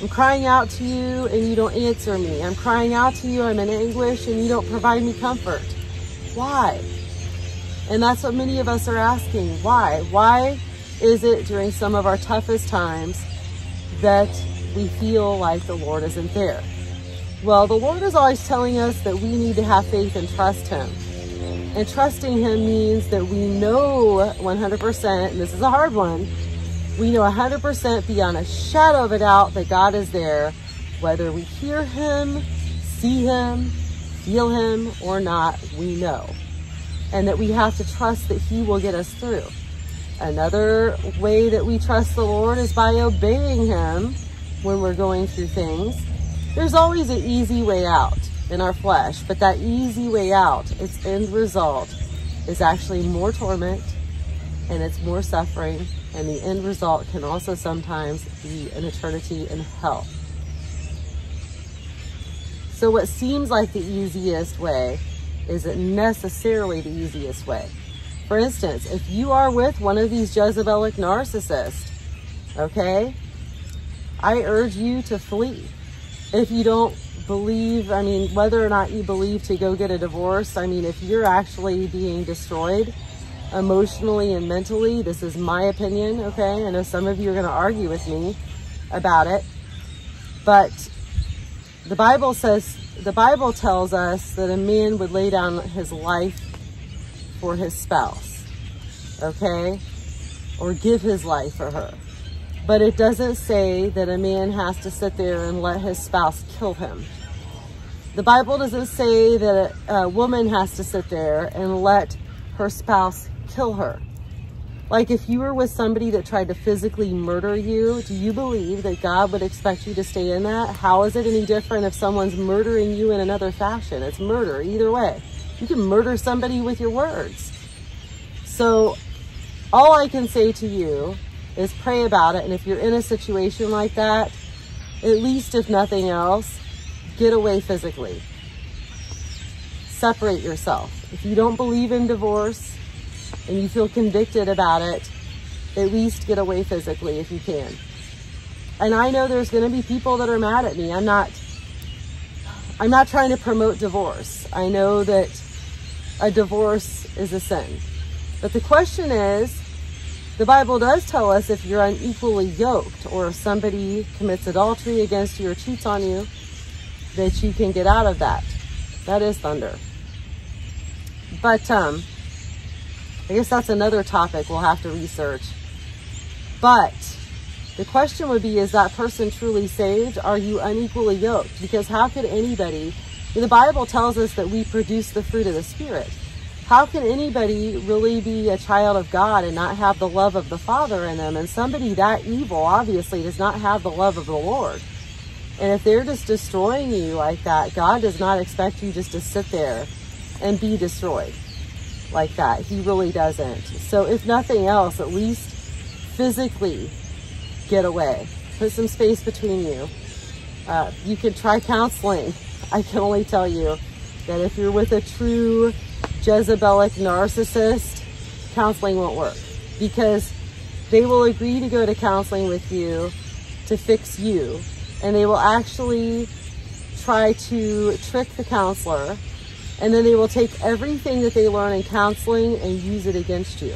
I'm crying out to you and you don't answer me. I'm crying out to you, I'm in anguish and you don't provide me comfort. Why? And that's what many of us are asking. Why? Why is it during some of our toughest times that we feel like the Lord isn't there? Well, the Lord is always telling us that we need to have faith and trust Him. And trusting Him means that we know 100%, and this is a hard one, we know 100% beyond a shadow of a doubt that God is there, whether we hear Him, see Him, feel Him, or not, we know. And that we have to trust that He will get us through. Another way that we trust the Lord is by obeying Him when we're going through things. There's always an easy way out in our flesh, but that easy way out, its end result, is actually more torment and it's more suffering and the end result can also sometimes be an eternity in hell. So what seems like the easiest way isn't necessarily the easiest way. For instance, if you are with one of these Jezebelic narcissists, okay, I urge you to flee. If you don't believe, I mean, whether or not you believe to go get a divorce, I mean, if you're actually being destroyed, emotionally and mentally. This is my opinion, okay? I know some of you are going to argue with me about it. But the Bible says, the Bible tells us that a man would lay down his life for his spouse, okay? Or give his life for her. But it doesn't say that a man has to sit there and let his spouse kill him. The Bible doesn't say that a, a woman has to sit there and let her spouse kill her. Like if you were with somebody that tried to physically murder you, do you believe that God would expect you to stay in that? How is it any different if someone's murdering you in another fashion? It's murder either way. You can murder somebody with your words. So all I can say to you is pray about it. And if you're in a situation like that, at least if nothing else, get away physically. Separate yourself. If you don't believe in divorce, and you feel convicted about it, at least get away physically if you can. And I know there's going to be people that are mad at me. I'm not I'm not trying to promote divorce. I know that a divorce is a sin. But the question is, the Bible does tell us if you're unequally yoked or if somebody commits adultery against you or cheats on you, that you can get out of that. That is thunder. But um, I guess that's another topic we'll have to research. But the question would be, is that person truly saved? Are you unequally yoked? Because how could anybody, the Bible tells us that we produce the fruit of the Spirit. How can anybody really be a child of God and not have the love of the Father in them? And somebody that evil obviously does not have the love of the Lord. And if they're just destroying you like that, God does not expect you just to sit there and be destroyed like that. He really doesn't. So if nothing else, at least physically get away. Put some space between you. Uh, you can try counseling. I can only tell you that if you're with a true Jezebelic narcissist, counseling won't work because they will agree to go to counseling with you to fix you and they will actually try to trick the counselor and then they will take everything that they learn in counseling and use it against you.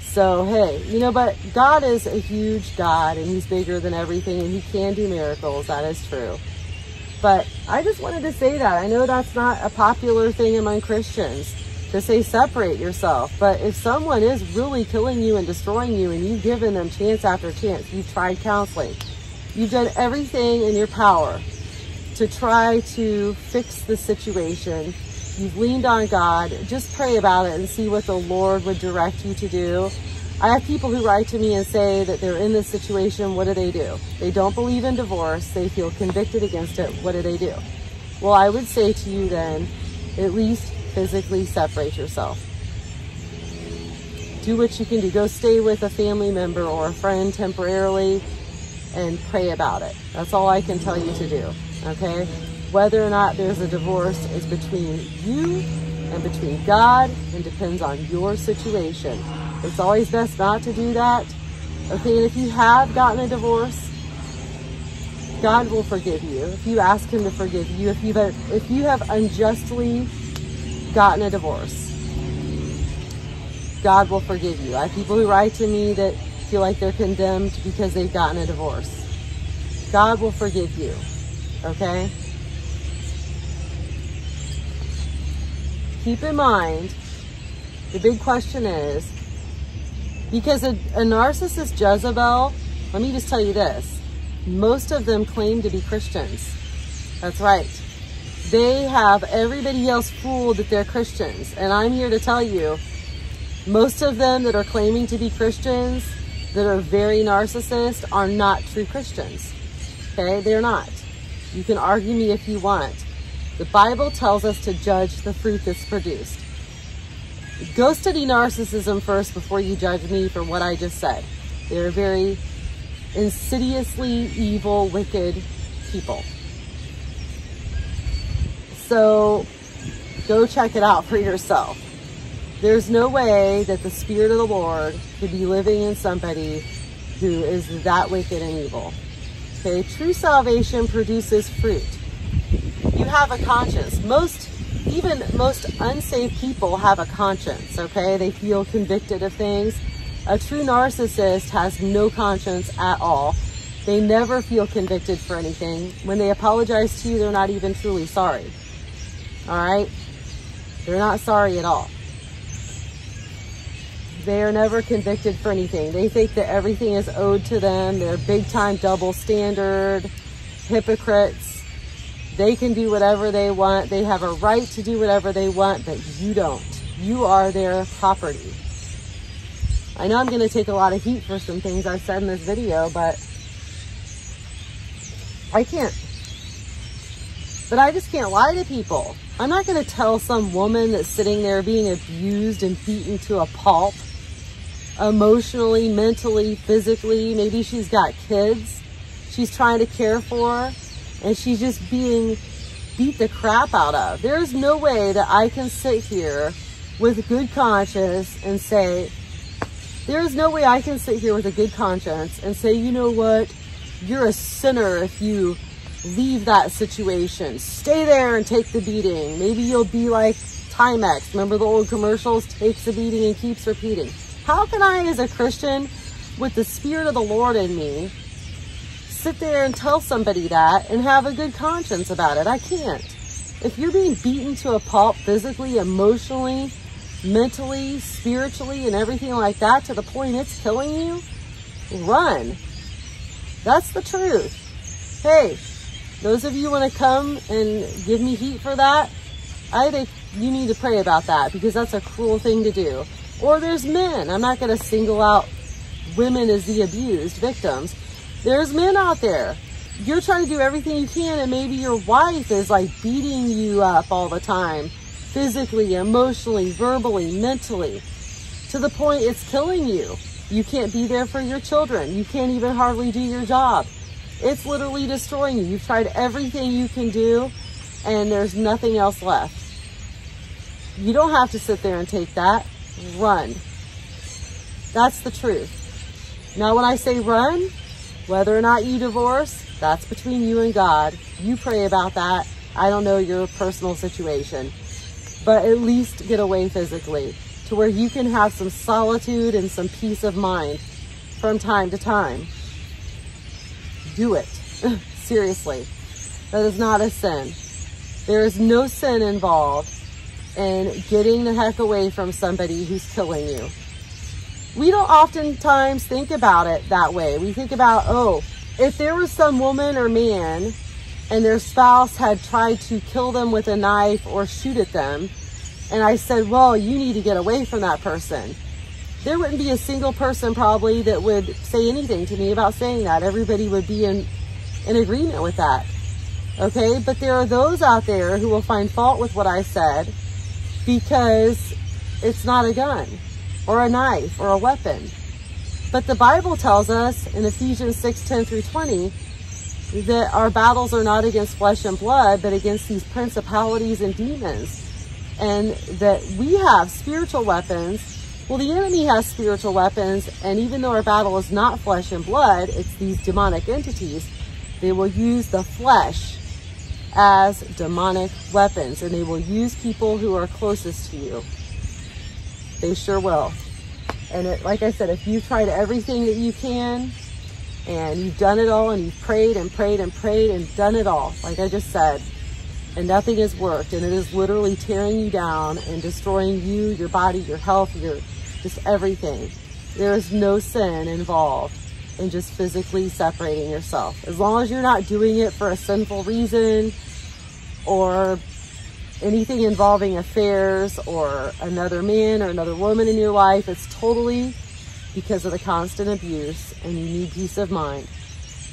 So, hey, you know, but God is a huge God and He's bigger than everything and He can do miracles. That is true. But I just wanted to say that. I know that's not a popular thing among Christians to say separate yourself. But if someone is really killing you and destroying you and you've given them chance after chance, you've tried counseling, you've done everything in your power to try to fix the situation you've leaned on God, just pray about it and see what the Lord would direct you to do. I have people who write to me and say that they're in this situation. What do they do? They don't believe in divorce. They feel convicted against it. What do they do? Well, I would say to you then, at least physically separate yourself. Do what you can do. Go stay with a family member or a friend temporarily and pray about it. That's all I can tell you to do. Okay? Whether or not there's a divorce is between you and between God and depends on your situation. It's always best not to do that. Okay, and if you have gotten a divorce, God will forgive you. If you ask him to forgive you, if you have, if you have unjustly gotten a divorce, God will forgive you. I have people who write to me that feel like they're condemned because they've gotten a divorce. God will forgive you. Okay? keep in mind, the big question is, because a, a narcissist Jezebel, let me just tell you this, most of them claim to be Christians. That's right. They have everybody else fooled that they're Christians. And I'm here to tell you, most of them that are claiming to be Christians, that are very narcissist, are not true Christians. Okay? They're not. You can argue me if you want. The Bible tells us to judge the fruit that's produced. Go study narcissism first before you judge me for what I just said. They're very insidiously evil, wicked people. So go check it out for yourself. There's no way that the Spirit of the Lord could be living in somebody who is that wicked and evil. Okay, true salvation produces fruit you have a conscience. Most, even most unsaved people have a conscience, okay? They feel convicted of things. A true narcissist has no conscience at all. They never feel convicted for anything. When they apologize to you, they're not even truly sorry. All right? They're not sorry at all. They are never convicted for anything. They think that everything is owed to them. They're big time double standard, hypocrites they can do whatever they want. They have a right to do whatever they want, but you don't. You are their property. I know I'm going to take a lot of heat for some things I've said in this video, but I can't. But I just can't lie to people. I'm not going to tell some woman that's sitting there being abused and beaten to a pulp, emotionally, mentally, physically. Maybe she's got kids she's trying to care for and she's just being beat the crap out of. There's no way that I can sit here with a good conscience and say, there's no way I can sit here with a good conscience and say, you know what, you're a sinner if you leave that situation. Stay there and take the beating. Maybe you'll be like Timex. Remember the old commercials? Takes the beating and keeps repeating. How can I, as a Christian, with the Spirit of the Lord in me, sit there and tell somebody that and have a good conscience about it. I can't. If you're being beaten to a pulp physically, emotionally, mentally, spiritually, and everything like that to the point it's killing you, run. That's the truth. Hey, those of you want to come and give me heat for that, I think you need to pray about that because that's a cruel thing to do. Or there's men. I'm not going to single out women as the abused victims. There's men out there. You're trying to do everything you can and maybe your wife is like beating you up all the time, physically, emotionally, verbally, mentally, to the point it's killing you. You can't be there for your children. You can't even hardly do your job. It's literally destroying you. You've tried everything you can do and there's nothing else left. You don't have to sit there and take that. Run. That's the truth. Now, when I say run, whether or not you divorce, that's between you and God. You pray about that. I don't know your personal situation, but at least get away physically to where you can have some solitude and some peace of mind from time to time. Do it. Seriously. That is not a sin. There is no sin involved in getting the heck away from somebody who's killing you. We don't oftentimes think about it that way. We think about, oh, if there was some woman or man and their spouse had tried to kill them with a knife or shoot at them, and I said, well, you need to get away from that person. There wouldn't be a single person probably that would say anything to me about saying that. Everybody would be in, in agreement with that. Okay, but there are those out there who will find fault with what I said because it's not a gun or a knife or a weapon. But the Bible tells us in Ephesians 6, 10 through 20, that our battles are not against flesh and blood, but against these principalities and demons and that we have spiritual weapons. Well, the enemy has spiritual weapons, and even though our battle is not flesh and blood, it's these demonic entities. They will use the flesh as demonic weapons, and they will use people who are closest to you. They sure will. And it, like I said, if you've tried everything that you can, and you've done it all, and you've prayed and prayed and prayed and done it all, like I just said, and nothing has worked and it is literally tearing you down and destroying you, your body, your health, your just everything. There is no sin involved in just physically separating yourself. As long as you're not doing it for a sinful reason or anything involving affairs or another man or another woman in your life, it's totally because of the constant abuse and you need peace of mind.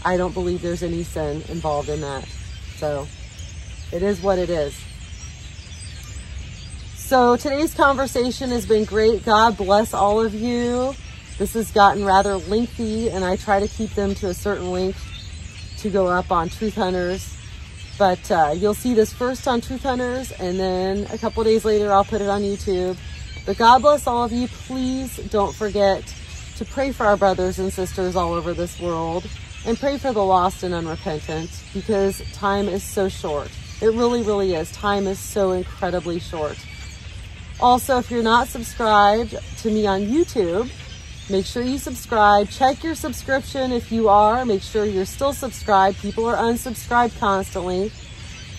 I don't believe there's any sin involved in that. So it is what it is. So today's conversation has been great. God bless all of you. This has gotten rather lengthy and I try to keep them to a certain length to go up on Truth Hunters. But uh, you'll see this first on Truth Hunters and then a couple days later I'll put it on YouTube. But God bless all of you. Please don't forget to pray for our brothers and sisters all over this world and pray for the lost and unrepentant because time is so short. It really, really is. Time is so incredibly short. Also, if you're not subscribed to me on YouTube, make sure you subscribe. Check your subscription if you are. Make sure you're still subscribed. People are unsubscribed constantly.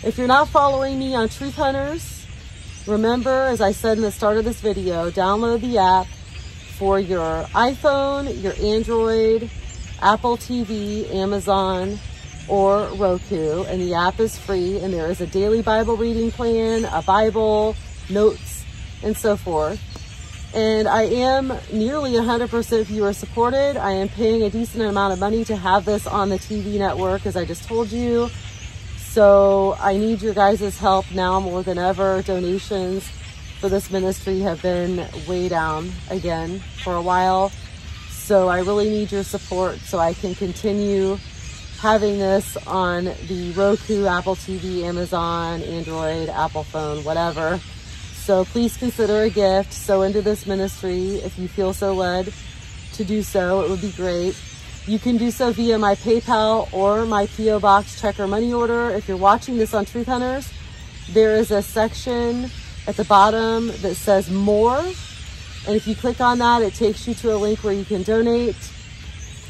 If you're not following me on Truth Hunters, remember, as I said in the start of this video, download the app for your iPhone, your Android, Apple TV, Amazon, or Roku, and the app is free, and there is a daily Bible reading plan, a Bible, notes, and so forth. And I am nearly 100% of viewer supported. I am paying a decent amount of money to have this on the TV network, as I just told you. So I need your guys' help now more than ever. Donations for this ministry have been way down again for a while. So I really need your support so I can continue having this on the Roku, Apple TV, Amazon, Android, Apple phone, whatever. So please consider a gift. Sow into this ministry if you feel so led to do so. It would be great. You can do so via my PayPal or my P.O. Box checker money order. If you're watching this on Truth Hunters, there is a section at the bottom that says more. And if you click on that, it takes you to a link where you can donate.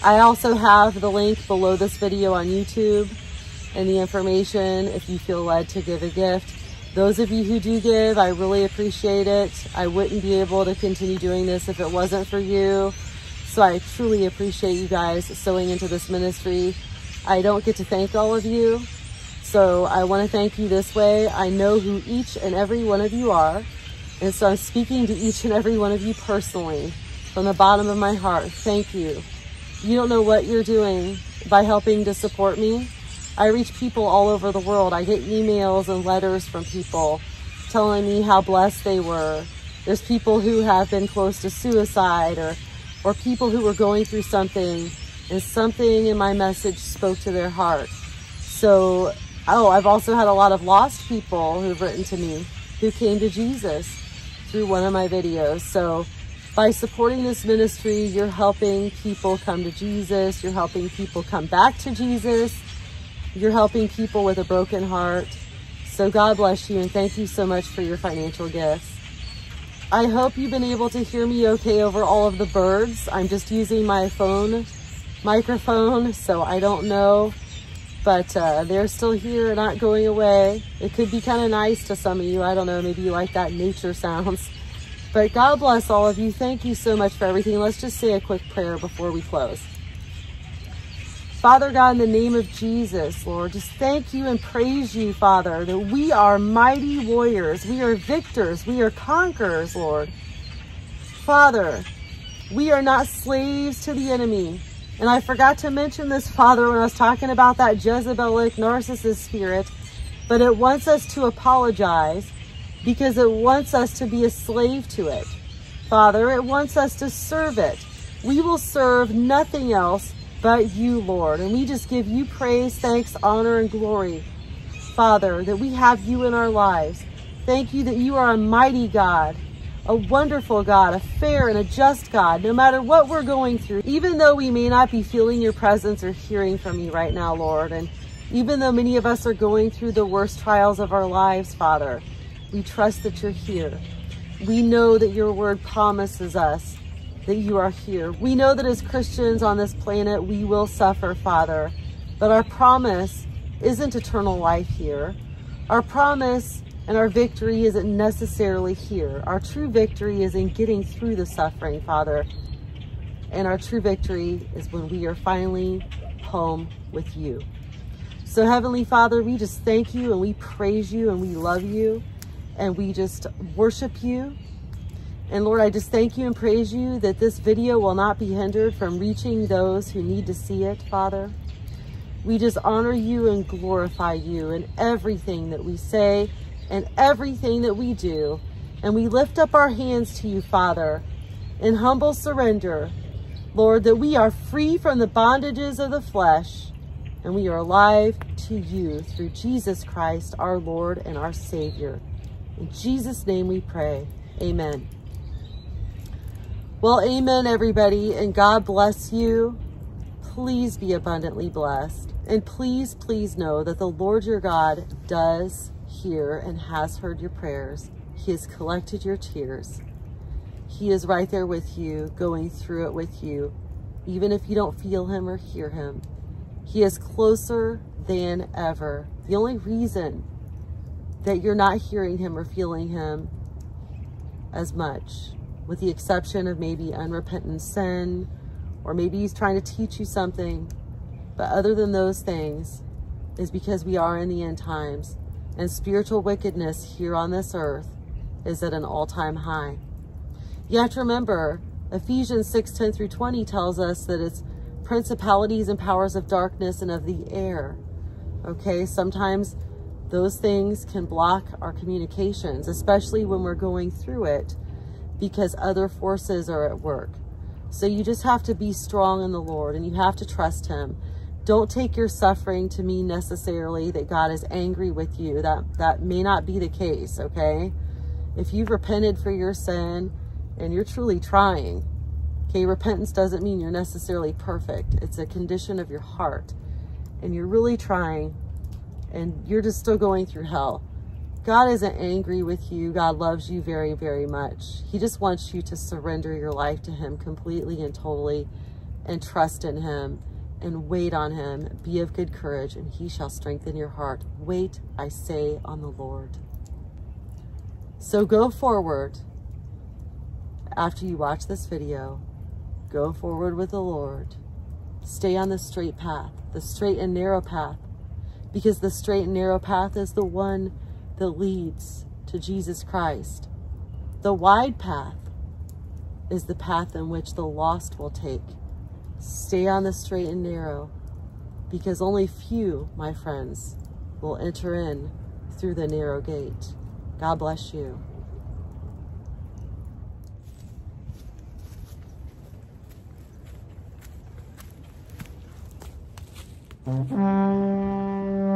I also have the link below this video on YouTube and the information if you feel led to give a gift. Those of you who do give, I really appreciate it. I wouldn't be able to continue doing this if it wasn't for you. So I truly appreciate you guys sowing into this ministry. I don't get to thank all of you. So I want to thank you this way. I know who each and every one of you are. And so I'm speaking to each and every one of you personally from the bottom of my heart. Thank you. You don't know what you're doing by helping to support me. I reach people all over the world. I get emails and letters from people telling me how blessed they were. There's people who have been close to suicide or, or people who were going through something and something in my message spoke to their heart. So, oh, I've also had a lot of lost people who've written to me who came to Jesus through one of my videos. So By supporting this ministry, you're helping people come to Jesus. You're helping people come back to Jesus. You're helping people with a broken heart. So God bless you and thank you so much for your financial gifts. I hope you've been able to hear me okay over all of the birds. I'm just using my phone microphone, so I don't know. But uh, they're still here, not going away. It could be kind of nice to some of you. I don't know, maybe you like that nature sounds. But God bless all of you. Thank you so much for everything. Let's just say a quick prayer before we close. Father God, in the name of Jesus, Lord, just thank you and praise you, Father, that we are mighty warriors. We are victors. We are conquerors, Lord. Father, we are not slaves to the enemy. And I forgot to mention this, Father, when I was talking about that Jezebelic narcissist spirit, but it wants us to apologize because it wants us to be a slave to it. Father, it wants us to serve it. We will serve nothing else but you, Lord. And we just give you praise, thanks, honor, and glory, Father, that we have you in our lives. Thank you that you are a mighty God a wonderful God, a fair and a just God, no matter what we're going through, even though we may not be feeling your presence or hearing from you right now, Lord. And even though many of us are going through the worst trials of our lives, Father, we trust that you're here. We know that your word promises us that you are here. We know that as Christians on this planet, we will suffer, Father, but our promise isn't eternal life here. Our promise and our victory isn't necessarily here. Our true victory is in getting through the suffering, Father. And our true victory is when we are finally home with you. So Heavenly Father, we just thank you and we praise you and we love you and we just worship you. And Lord, I just thank you and praise you that this video will not be hindered from reaching those who need to see it, Father. We just honor you and glorify you in everything that we say and everything that we do. And we lift up our hands to you, Father, in humble surrender, Lord, that we are free from the bondages of the flesh and we are alive to you through Jesus Christ, our Lord and our Savior. In Jesus' name we pray. Amen. Well, amen, everybody, and God bless you. Please be abundantly blessed. And please, please know that the Lord your God does hear and has heard your prayers. He has collected your tears. He is right there with you, going through it with you, even if you don't feel him or hear him. He is closer than ever. The only reason that you're not hearing him or feeling him as much, with the exception of maybe unrepentant sin, or maybe he's trying to teach you something. But other than those things, is because we are in the end times and spiritual wickedness here on this earth is at an all-time high. You have to remember, Ephesians 6, 10 through 20 tells us that it's principalities and powers of darkness and of the air. Okay, sometimes those things can block our communications, especially when we're going through it because other forces are at work. So you just have to be strong in the Lord and you have to trust him don't take your suffering to mean necessarily that God is angry with you. That, that may not be the case, okay? If you've repented for your sin and you're truly trying, okay, repentance doesn't mean you're necessarily perfect. It's a condition of your heart. And you're really trying and you're just still going through hell. God isn't angry with you. God loves you very, very much. He just wants you to surrender your life to him completely and totally and trust in him and wait on him. Be of good courage, and he shall strengthen your heart. Wait, I say, on the Lord. So go forward after you watch this video. Go forward with the Lord. Stay on the straight path, the straight and narrow path, because the straight and narrow path is the one that leads to Jesus Christ. The wide path is the path in which the lost will take. Stay on the straight and narrow because only few, my friends, will enter in through the narrow gate. God bless you. Mm -hmm.